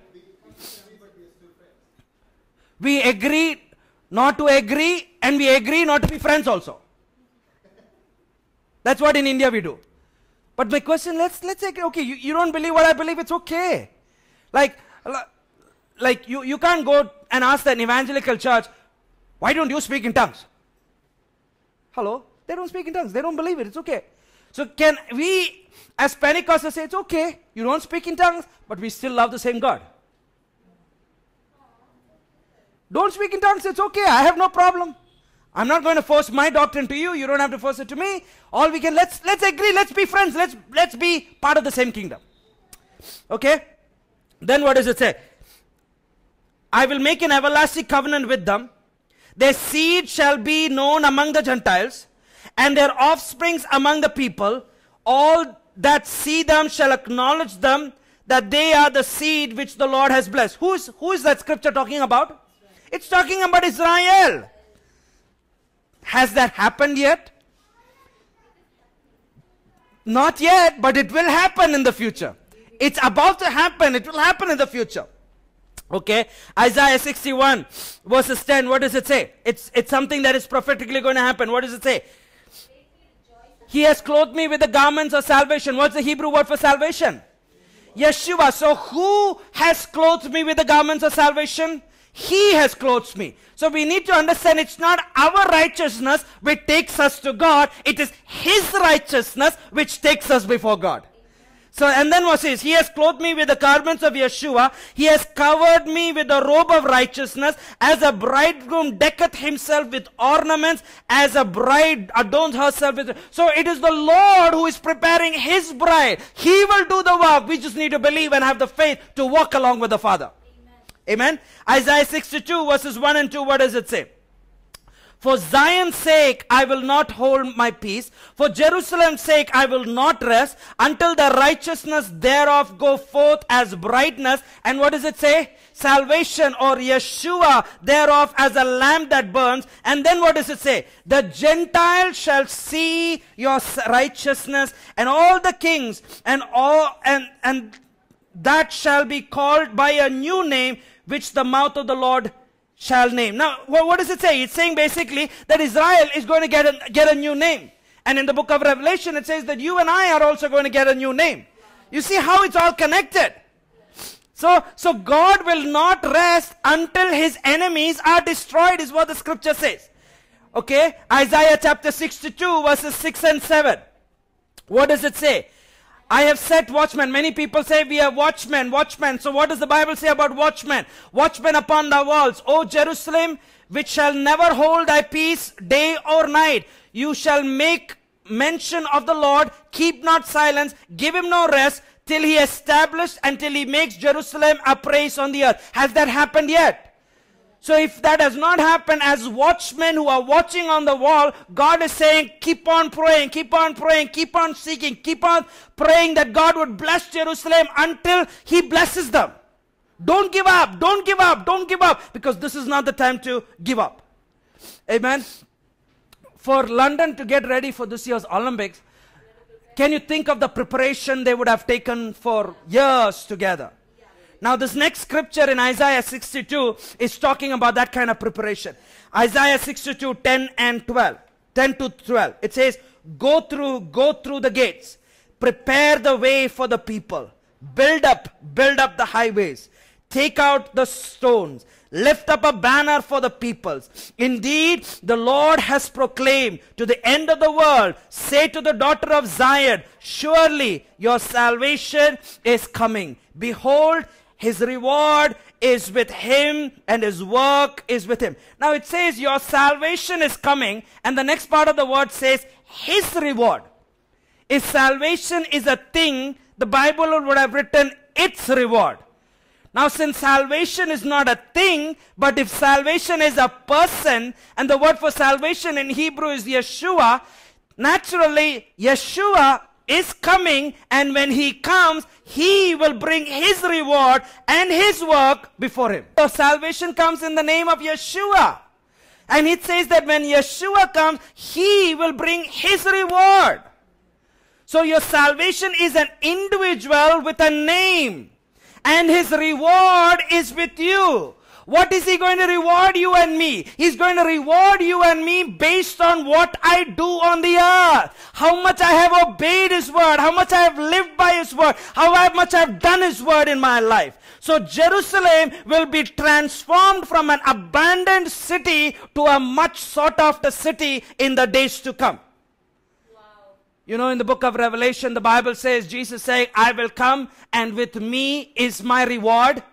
We agree not to agree, and we agree not to be friends also. That's what in India we do. But my question, let's let's say, okay, you, you don't believe what I believe, it's okay. Like, like you, you can't go and ask an evangelical church, why don't you speak in tongues? Hello? They don't speak in tongues. They don't believe it. It's okay. So can we, as Pentecostals, say it's okay, you don't speak in tongues, but we still love the same God? Don't speak in tongues, it's okay. I have no problem. I'm not going to force my doctrine to you. You don't have to force it to me. All we can let's let's agree. Let's be friends. Let's let's be part of the same kingdom. Okay. Then what does it say? I will make an everlasting covenant with them. Their seed shall be known among the Gentiles, and their offsprings among the people. All that see them shall acknowledge them that they are the seed which the Lord has blessed. Who is, who is that scripture talking about? It's talking about Israel. Has that happened yet? Not yet, but it will happen in the future. It's about to happen. It will happen in the future. Okay, Isaiah 61 verses 10, what does it say? It's, it's something that is prophetically going to happen. What does it say? He has clothed me with the garments of salvation. What's the Hebrew word for salvation? Yeshua. So who has clothed me with the garments of salvation? He has clothed me. So we need to understand it's not our righteousness which takes us to God, it is His righteousness which takes us before God. So, and then what says, He has clothed me with the garments of Yeshua. He has covered me with the robe of righteousness, as a bridegroom decketh himself with ornaments, as a bride adorns herself with. So it is the Lord who is preparing His bride. He will do the work. We just need to believe and have the faith to walk along with the Father. Amen. Isaiah 62 verses 1 and 2, what does it say? For Zion's sake, I will not hold my peace. For Jerusalem's sake, I will not rest until the righteousness thereof go forth as brightness. And what does it say? Salvation or Yeshua thereof as a lamp that burns. And then what does it say? The Gentiles shall see your righteousness and all the kings and all, and, and that shall be called by a new name which the mouth of the Lord shall name. Now, wha- what does it say? It's saying basically that Israel is going to get a, get a new name. And in the book of Revelation, it says that you and I are also going to get a new name. You see how it's all connected. So, so God will not rest until his enemies are destroyed, is what the scripture says. Okay? Isaiah chapter 62, verses 6 and 7. What does it say? I have set watchmen. Many people say we are watchmen, watchmen. So what does the Bible say about watchmen? Watchmen upon the walls. O Jerusalem, which shall never hold thy peace day or night. You shall make mention of the Lord. Keep not silence. Give him no rest till he established until he makes Jerusalem a praise on the earth. Has that happened yet? So if that has not happened as watchmen who are watching on the wall, God is saying, keep on praying, keep on praying, keep on seeking, keep on praying that God would bless Jerusalem until he blesses them. Don't give up, don't give up, don't give up, because this is not the time to give up. Amen. For London to get ready for this year's Olympics, can you think of the preparation they would have taken for years together? Now, this next scripture in Isaiah 62 is talking about that kind of preparation. Isaiah 62, 10 and 12. 10 to 12. It says, Go through, go through the gates, prepare the way for the people, build up, build up the highways, take out the stones, lift up a banner for the peoples. Indeed, the Lord has proclaimed to the end of the world, say to the daughter of Zion, surely your salvation is coming. Behold, his reward is with him and his work is with him. Now it says your salvation is coming and the next part of the word says his reward. If salvation is a thing, the Bible would have written its reward. Now, since salvation is not a thing, but if salvation is a person, and the word for salvation in Hebrew is Yeshua, naturally, Yeshua is coming, and when he comes, he will bring his reward and his work before him. So, salvation comes in the name of Yeshua. And it says that when Yeshua comes, he will bring his reward. So your salvation is an individual with a name. And his reward is with you. What is he going to reward you and me? He's going to reward you and me based on what I do on the earth. How much I have obeyed his word. How much I have lived by his word. How much I have done his word in my life. So Jerusalem will be transformed from an abandoned city to a much sought after city in the days to come. You know, in the book of Revelation, the Bible says, Jesus saying, I will come and with me is my reward.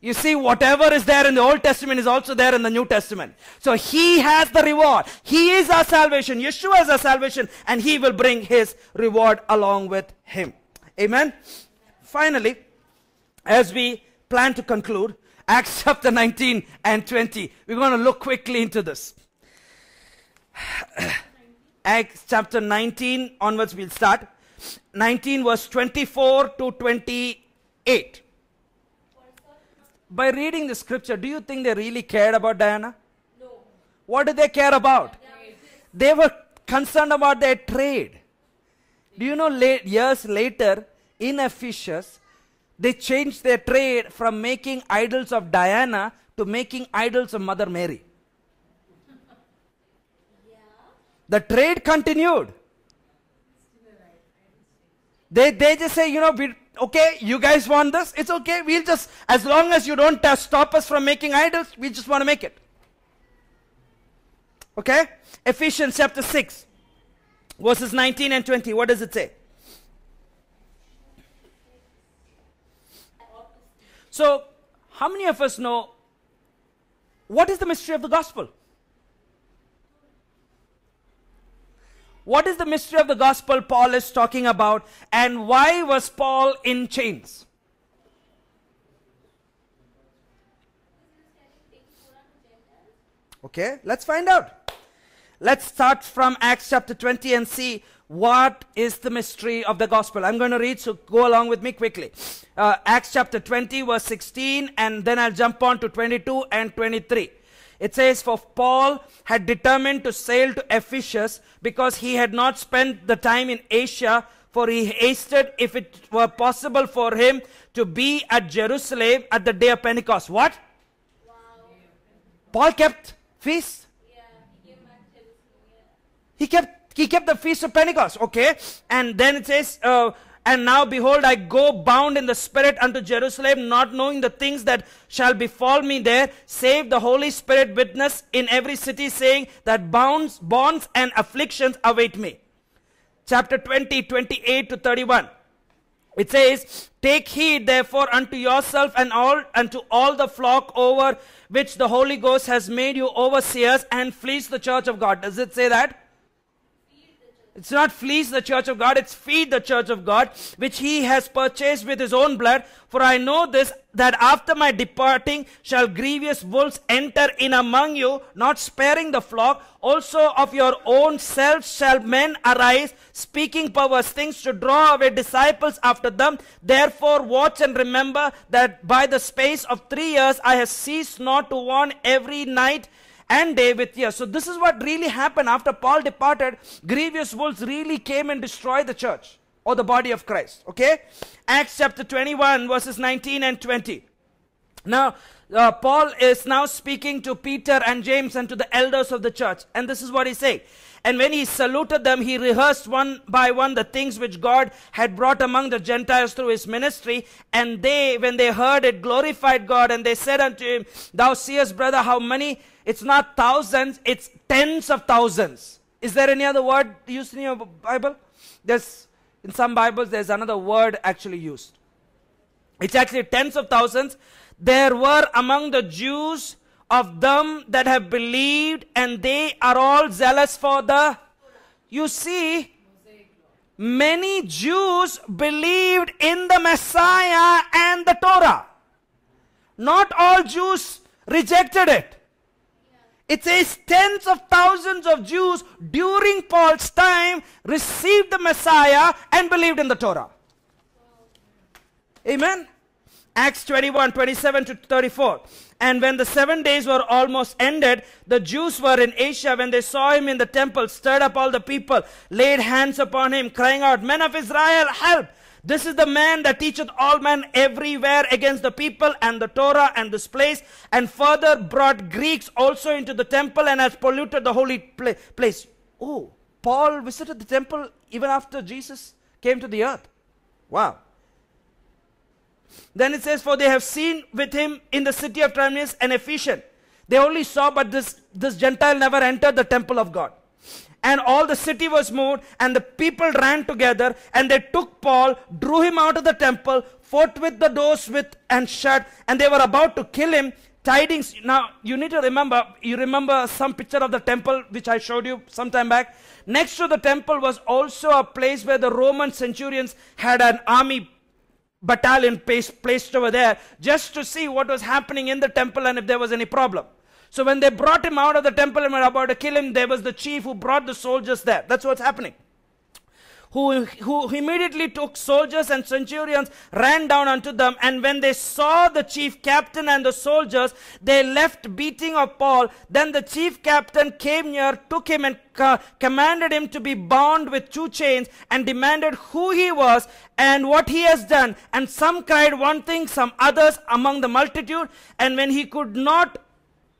You see, whatever is there in the Old Testament is also there in the New Testament. So He has the reward. He is our salvation. Yeshua is our salvation and He will bring His reward along with Him. Amen. Finally, as we plan to conclude, Acts chapter 19 and 20, we're going to look quickly into this. Acts chapter 19 onwards, we'll start. 19 verse 24 to 28. By reading the scripture, do you think they really cared about Diana? No. What did they care about? They were concerned about their trade. Do you know, late, years later, in Ephesus, they changed their trade from making idols of Diana to making idols of Mother Mary. The trade continued. They, they just say, you know, we, okay, you guys want this? It's okay. We'll just, as long as you don't uh, stop us from making idols, we just want to make it. Okay? Ephesians chapter 6, verses 19 and 20. What does it say? So, how many of us know what is the mystery of the gospel? What is the mystery of the gospel Paul is talking about, and why was Paul in chains? Okay, let's find out. Let's start from Acts chapter 20 and see what is the mystery of the gospel. I'm going to read, so go along with me quickly. Uh, Acts chapter 20, verse 16, and then I'll jump on to 22 and 23. It says, For Paul had determined to sail to Ephesus because he had not spent the time in Asia, for he hasted if it were possible for him to be at Jerusalem at the day of Pentecost. What? Paul kept feast. Yeah, he. He kept he kept the feast of Pentecost. Okay, and then it says, uh, "And now behold, I go bound in the Spirit unto Jerusalem, not knowing the things that shall befall me there, save the Holy Spirit witness in every city, saying that bonds, bonds and afflictions await me." Chapter 20, 28 to 31. It says, Take heed therefore unto yourself and all unto all the flock over which the Holy Ghost has made you overseers and fleece the church of God. Does it say that? It's not fleece the church of God, it's feed the church of God, which he has purchased with his own blood. For I know this, that after my departing shall grievous wolves enter in among you, not sparing the flock. Also of your own selves shall men arise, speaking perverse things to draw away disciples after them. Therefore watch and remember that by the space of three years I have ceased not to warn every night and day with tears. So this is what really happened after Paul departed. Grievous wolves really came and destroyed the church or the body of Christ. Okay? Acts chapter 21 verses 19 and 20. Now, uh, Paul is now speaking to Peter and James and to the elders of the church. And this is what he said. And when he saluted them, he rehearsed one by one the things which God had brought among the Gentiles through his ministry. And they, when they heard it, glorified God. And they said unto him, Thou seest, brother, how many? It's not thousands, it's tens of thousands. Is there any other word used in your Bible? There's, in some Bibles, there's another word actually used. It's actually tens of thousands. There were among the Jews of them that have believed, and they are all zealous for the. You see, many Jews believed in the Messiah and the Torah. Not all Jews rejected it. It says tens of thousands of Jews during Paul's time received the Messiah and believed in the Torah. Amen. Acts 21 27 to 34. And when the seven days were almost ended, the Jews were in Asia when they saw him in the temple, stirred up all the people, laid hands upon him, crying out, Men of Israel, help! This is the man that teacheth all men everywhere against the people and the Torah and this place, and further brought Greeks also into the temple and has polluted the holy pla- place. Oh, Paul visited the temple even after Jesus came to the earth. Wow. Then it says, For they have seen with him in the city of Tyrannus an Ephesian. They only saw, but this, this Gentile never entered the temple of God. And all the city was moved, and the people ran together, and they took Paul, drew him out of the temple, forthwith the doors with and shut, and they were about to kill him. Tidings. Now, you need to remember, you remember some picture of the temple which I showed you some time back. Next to the temple was also a place where the Roman centurions had an army battalion placed, placed over there just to see what was happening in the temple and if there was any problem. So when they brought him out of the temple and were about to kill him, there was the chief who brought the soldiers there. That's what's happening. Who, who immediately took soldiers and centurions, ran down unto them, and when they saw the chief captain and the soldiers, they left beating of Paul. Then the chief captain came near, took him, and co- commanded him to be bound with two chains, and demanded who he was and what he has done. And some cried one thing, some others among the multitude. And when he could not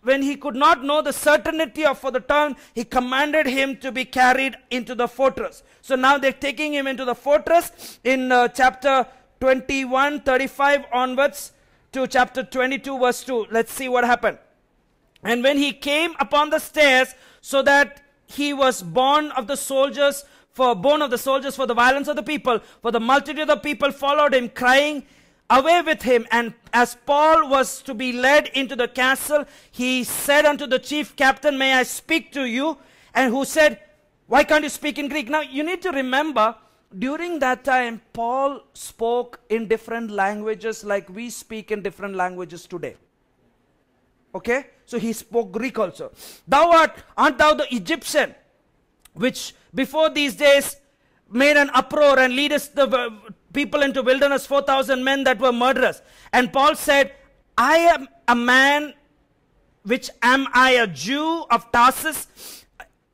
when he could not know the certainty of for the tongue, he commanded him to be carried into the fortress. So now they're taking him into the fortress in uh, chapter 21, 35 onwards to chapter 22, verse 2. Let's see what happened. And when he came upon the stairs, so that he was born of the soldiers, for born of the soldiers for the violence of the people, for the multitude of the people followed him, crying, away with him. And as Paul was to be led into the castle, he said unto the chief captain, May I speak to you? And who said, Why can't you speak in Greek? Now you need to remember, during that time, Paul spoke in different languages like we speak in different languages today. Okay? So he spoke Greek also. Thou art, art thou the Egyptian, which before these days made an uproar and leadest the people into wilderness, 4,000 men that were murderers. And Paul said, I am a man which am I a Jew of Tarsus,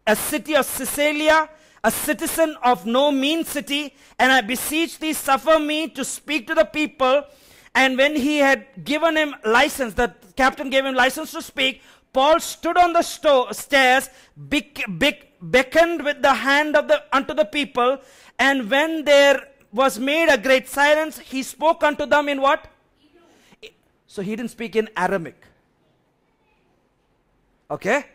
a city of Cilicia, a citizen of no mean city, and I beseech thee, suffer me to speak to the people. And when he had given him license, the captain gave him license to speak, Paul stood on the sto- stairs, bec- bec- beckoned with the hand of the unto the people, and when there was made a great silence, he spoke unto them in what? So he didn't speak in Aramaic. Okay?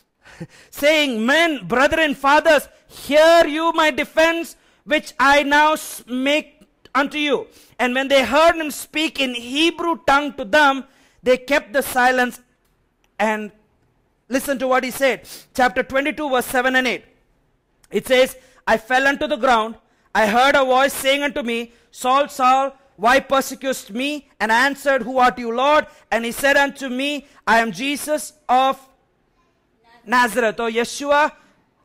Saying, Men, brethren, fathers, hear you my defense, which I now make unto you. And when they heard him speak in Hebrew tongue to them, they kept the silence and listen to what he said. Chapter 22, verse 7 and 8. It says, I fell unto the ground. I heard a voice saying unto me, Saul, Saul, why persecutest me? And I answered, Who art you, Lord? And he said unto me, I am Jesus of Nazareth, or Yeshua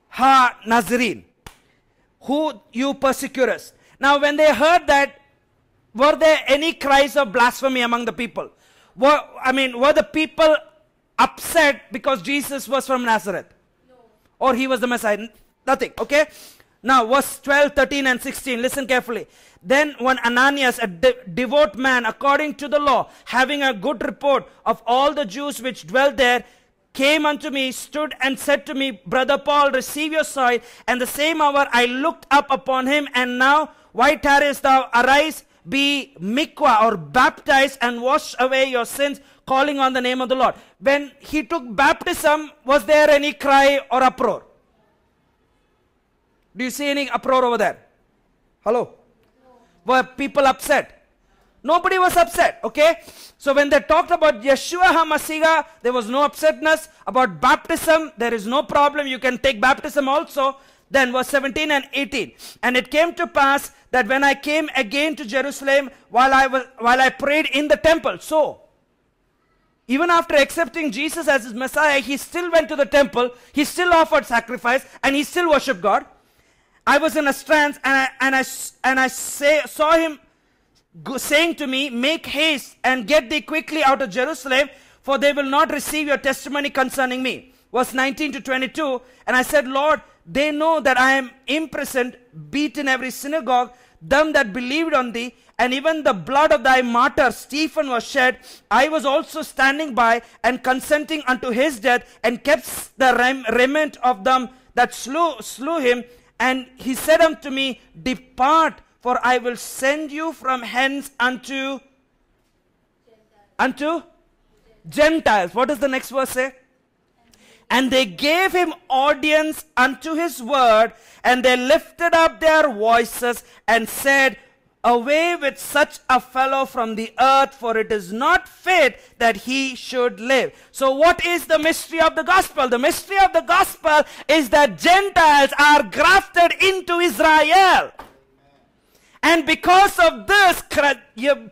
ha Nazarene, who you persecutest. Now, when they heard that, were there any cries of blasphemy among the people? Were, I mean, were the people upset because Jesus was from Nazareth? Or he was the Messiah? Nothing, okay? Now, verse 12, 13, and 16, listen carefully. Then, when Ananias, a de- devout man according to the law, having a good report of all the Jews which dwelt there, came unto me, stood and said to me, Brother Paul, receive your sight. And the same hour I looked up upon him, and now, why tarriest thou? Arise, be mikvah or baptized, and wash away your sins, calling on the name of the Lord. When he took baptism, was there any cry or uproar? Do you see any uproar over there? Hello? Were people upset? Nobody was upset, okay? So when they talked about Yeshua HaMashiach, there was no upsetness. About baptism, there is no problem. You can take baptism also. Then verse 17 and 18. And it came to pass that when I came again to Jerusalem while I was while I prayed in the temple. So even after accepting Jesus as his Messiah, he still went to the temple, he still offered sacrifice, and he still worshiped God. I was in a trance, and I and I and I say, saw him go, saying to me, Make haste and get thee quickly out of Jerusalem, for they will not receive your testimony concerning me. Verse 19 to 22. And I said, Lord, they know that I am imprisoned, beaten every synagogue, them that believed on thee, and even the blood of thy martyr Stephen was shed. I was also standing by and consenting unto his death, and kept the rem- remnant of them that slew, slew him. And he said unto me, Depart, for I will send you from hence unto unto Gentiles. What does the next verse say? And they gave him audience unto his word, and they lifted up their voices and said, Away with such a fellow from the earth, for it is not fit that he should live. So, what is the mystery of the gospel? The mystery of the gospel is that Gentiles are grafted into Israel. And because of this,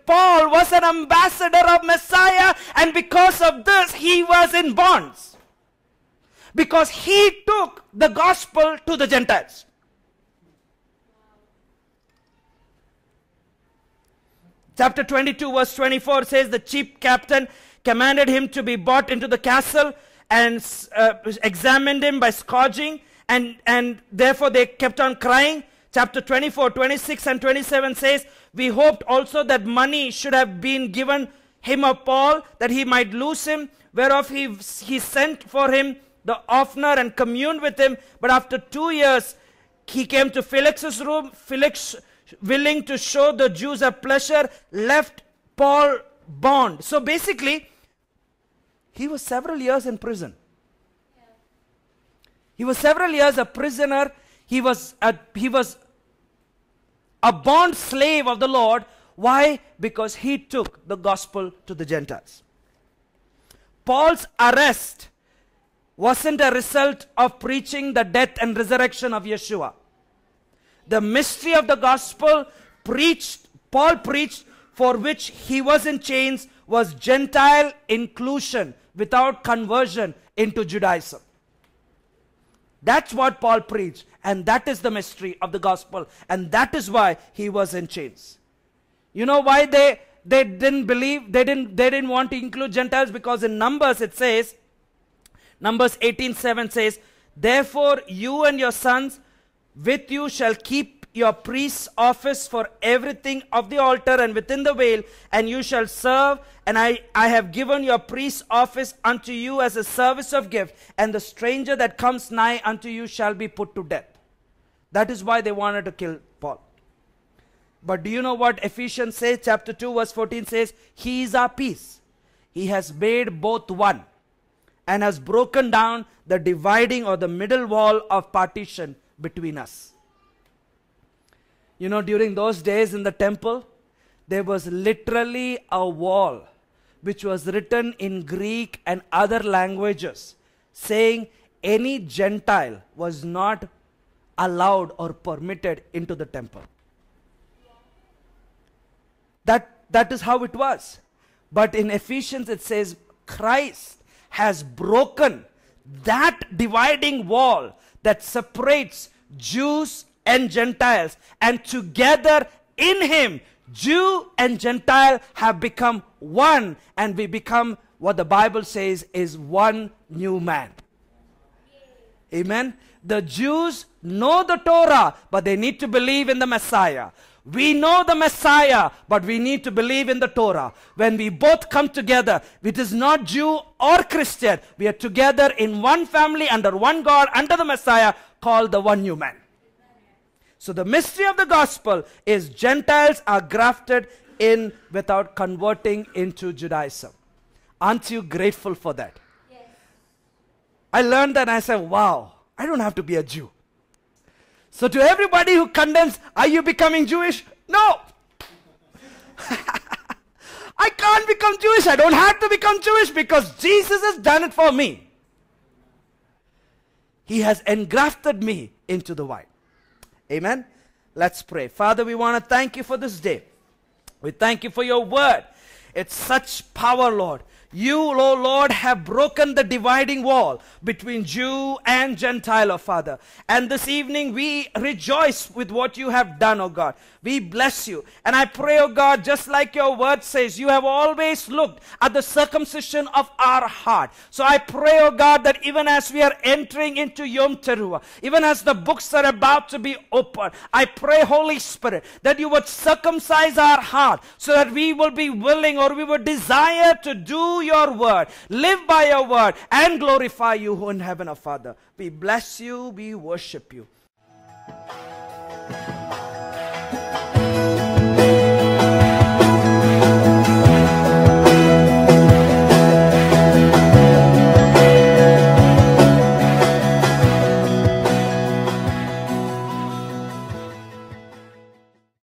Paul was an ambassador of Messiah, and because of this, he was in bonds. Because he took the gospel to the Gentiles. Chapter 22, verse 24 says, The chief captain commanded him to be brought into the castle and uh, examined him by scourging, and, and therefore they kept on crying. Chapter 24, 26, and 27 says, We hoped also that money should have been given him of Paul, that he might loose him, whereof he, he sent for him the offner and communed with him. But after two years, he came to Felix's room. Felix, willing to show the Jews a pleasure, left Paul bound. So basically, he was several years in prison. He was several years a prisoner. He was a, he was a bond slave of the Lord. Why? Because he took the gospel to the Gentiles. Paul's arrest wasn't a result of preaching the death and resurrection of Yeshua. The mystery of the gospel preached, Paul preached, for which he was in chains, was Gentile inclusion, without conversion into Judaism. That's what Paul preached, and that is the mystery of the gospel, and that is why he was in chains. You know why they they didn't believe, they didn't they didn't want to include Gentiles because in Numbers it says, Numbers 18:7 says, Therefore you and your sons with you shall keep your priest's office for everything of the altar and within the veil, and you shall serve. And I, I have given your priest's office unto you as a service of gift, and the stranger that comes nigh unto you shall be put to death. That is why they wanted to kill Paul. But do you know what Ephesians says? Chapter 2, verse 14 says, He is our peace. He has made both one and has broken down the dividing or the middle wall of partition between us. You know, during those days in the temple, there was literally a wall which was written in Greek and other languages saying any Gentile was not allowed or permitted into the temple. That, that is how it was. But in Ephesians it says Christ has broken that dividing wall that separates Jews and Gentiles. And together in Him, Jew and Gentile have become one, and we become what the Bible says is one new man. Amen. The Jews know the Torah, but they need to believe in the Messiah. We know the Messiah, but we need to believe in the Torah. When we both come together, it is not Jew or Christian. We are together in one family, under one God, under the Messiah, called the one new man. So the mystery of the gospel is Gentiles are grafted in without converting into Judaism. Aren't you grateful for that? Yes. I learned that and I said, wow, I don't have to be a Jew. So to everybody who condemns, are you becoming Jewish? No. I can't become Jewish. I don't have to become Jewish because Jesus has done it for me. He has engrafted me into the vine. Amen. Let's pray. Father, we want to thank you for this day. We thank you for your word. It's such power, Lord. You, O Lord, have broken the dividing wall between Jew and Gentile, O Father. And this evening we rejoice with what you have done, O God. We bless you. And I pray, O God, just like your word says, you have always looked at the circumcision of our heart. So I pray, O God, that even as we are entering into Yom Teruah, even as the books are about to be opened, I pray, Holy Spirit, that you would circumcise our heart so that we will be willing or we would desire to do your word, live by your word, and glorify you who in heaven our Father. We bless you, we worship you.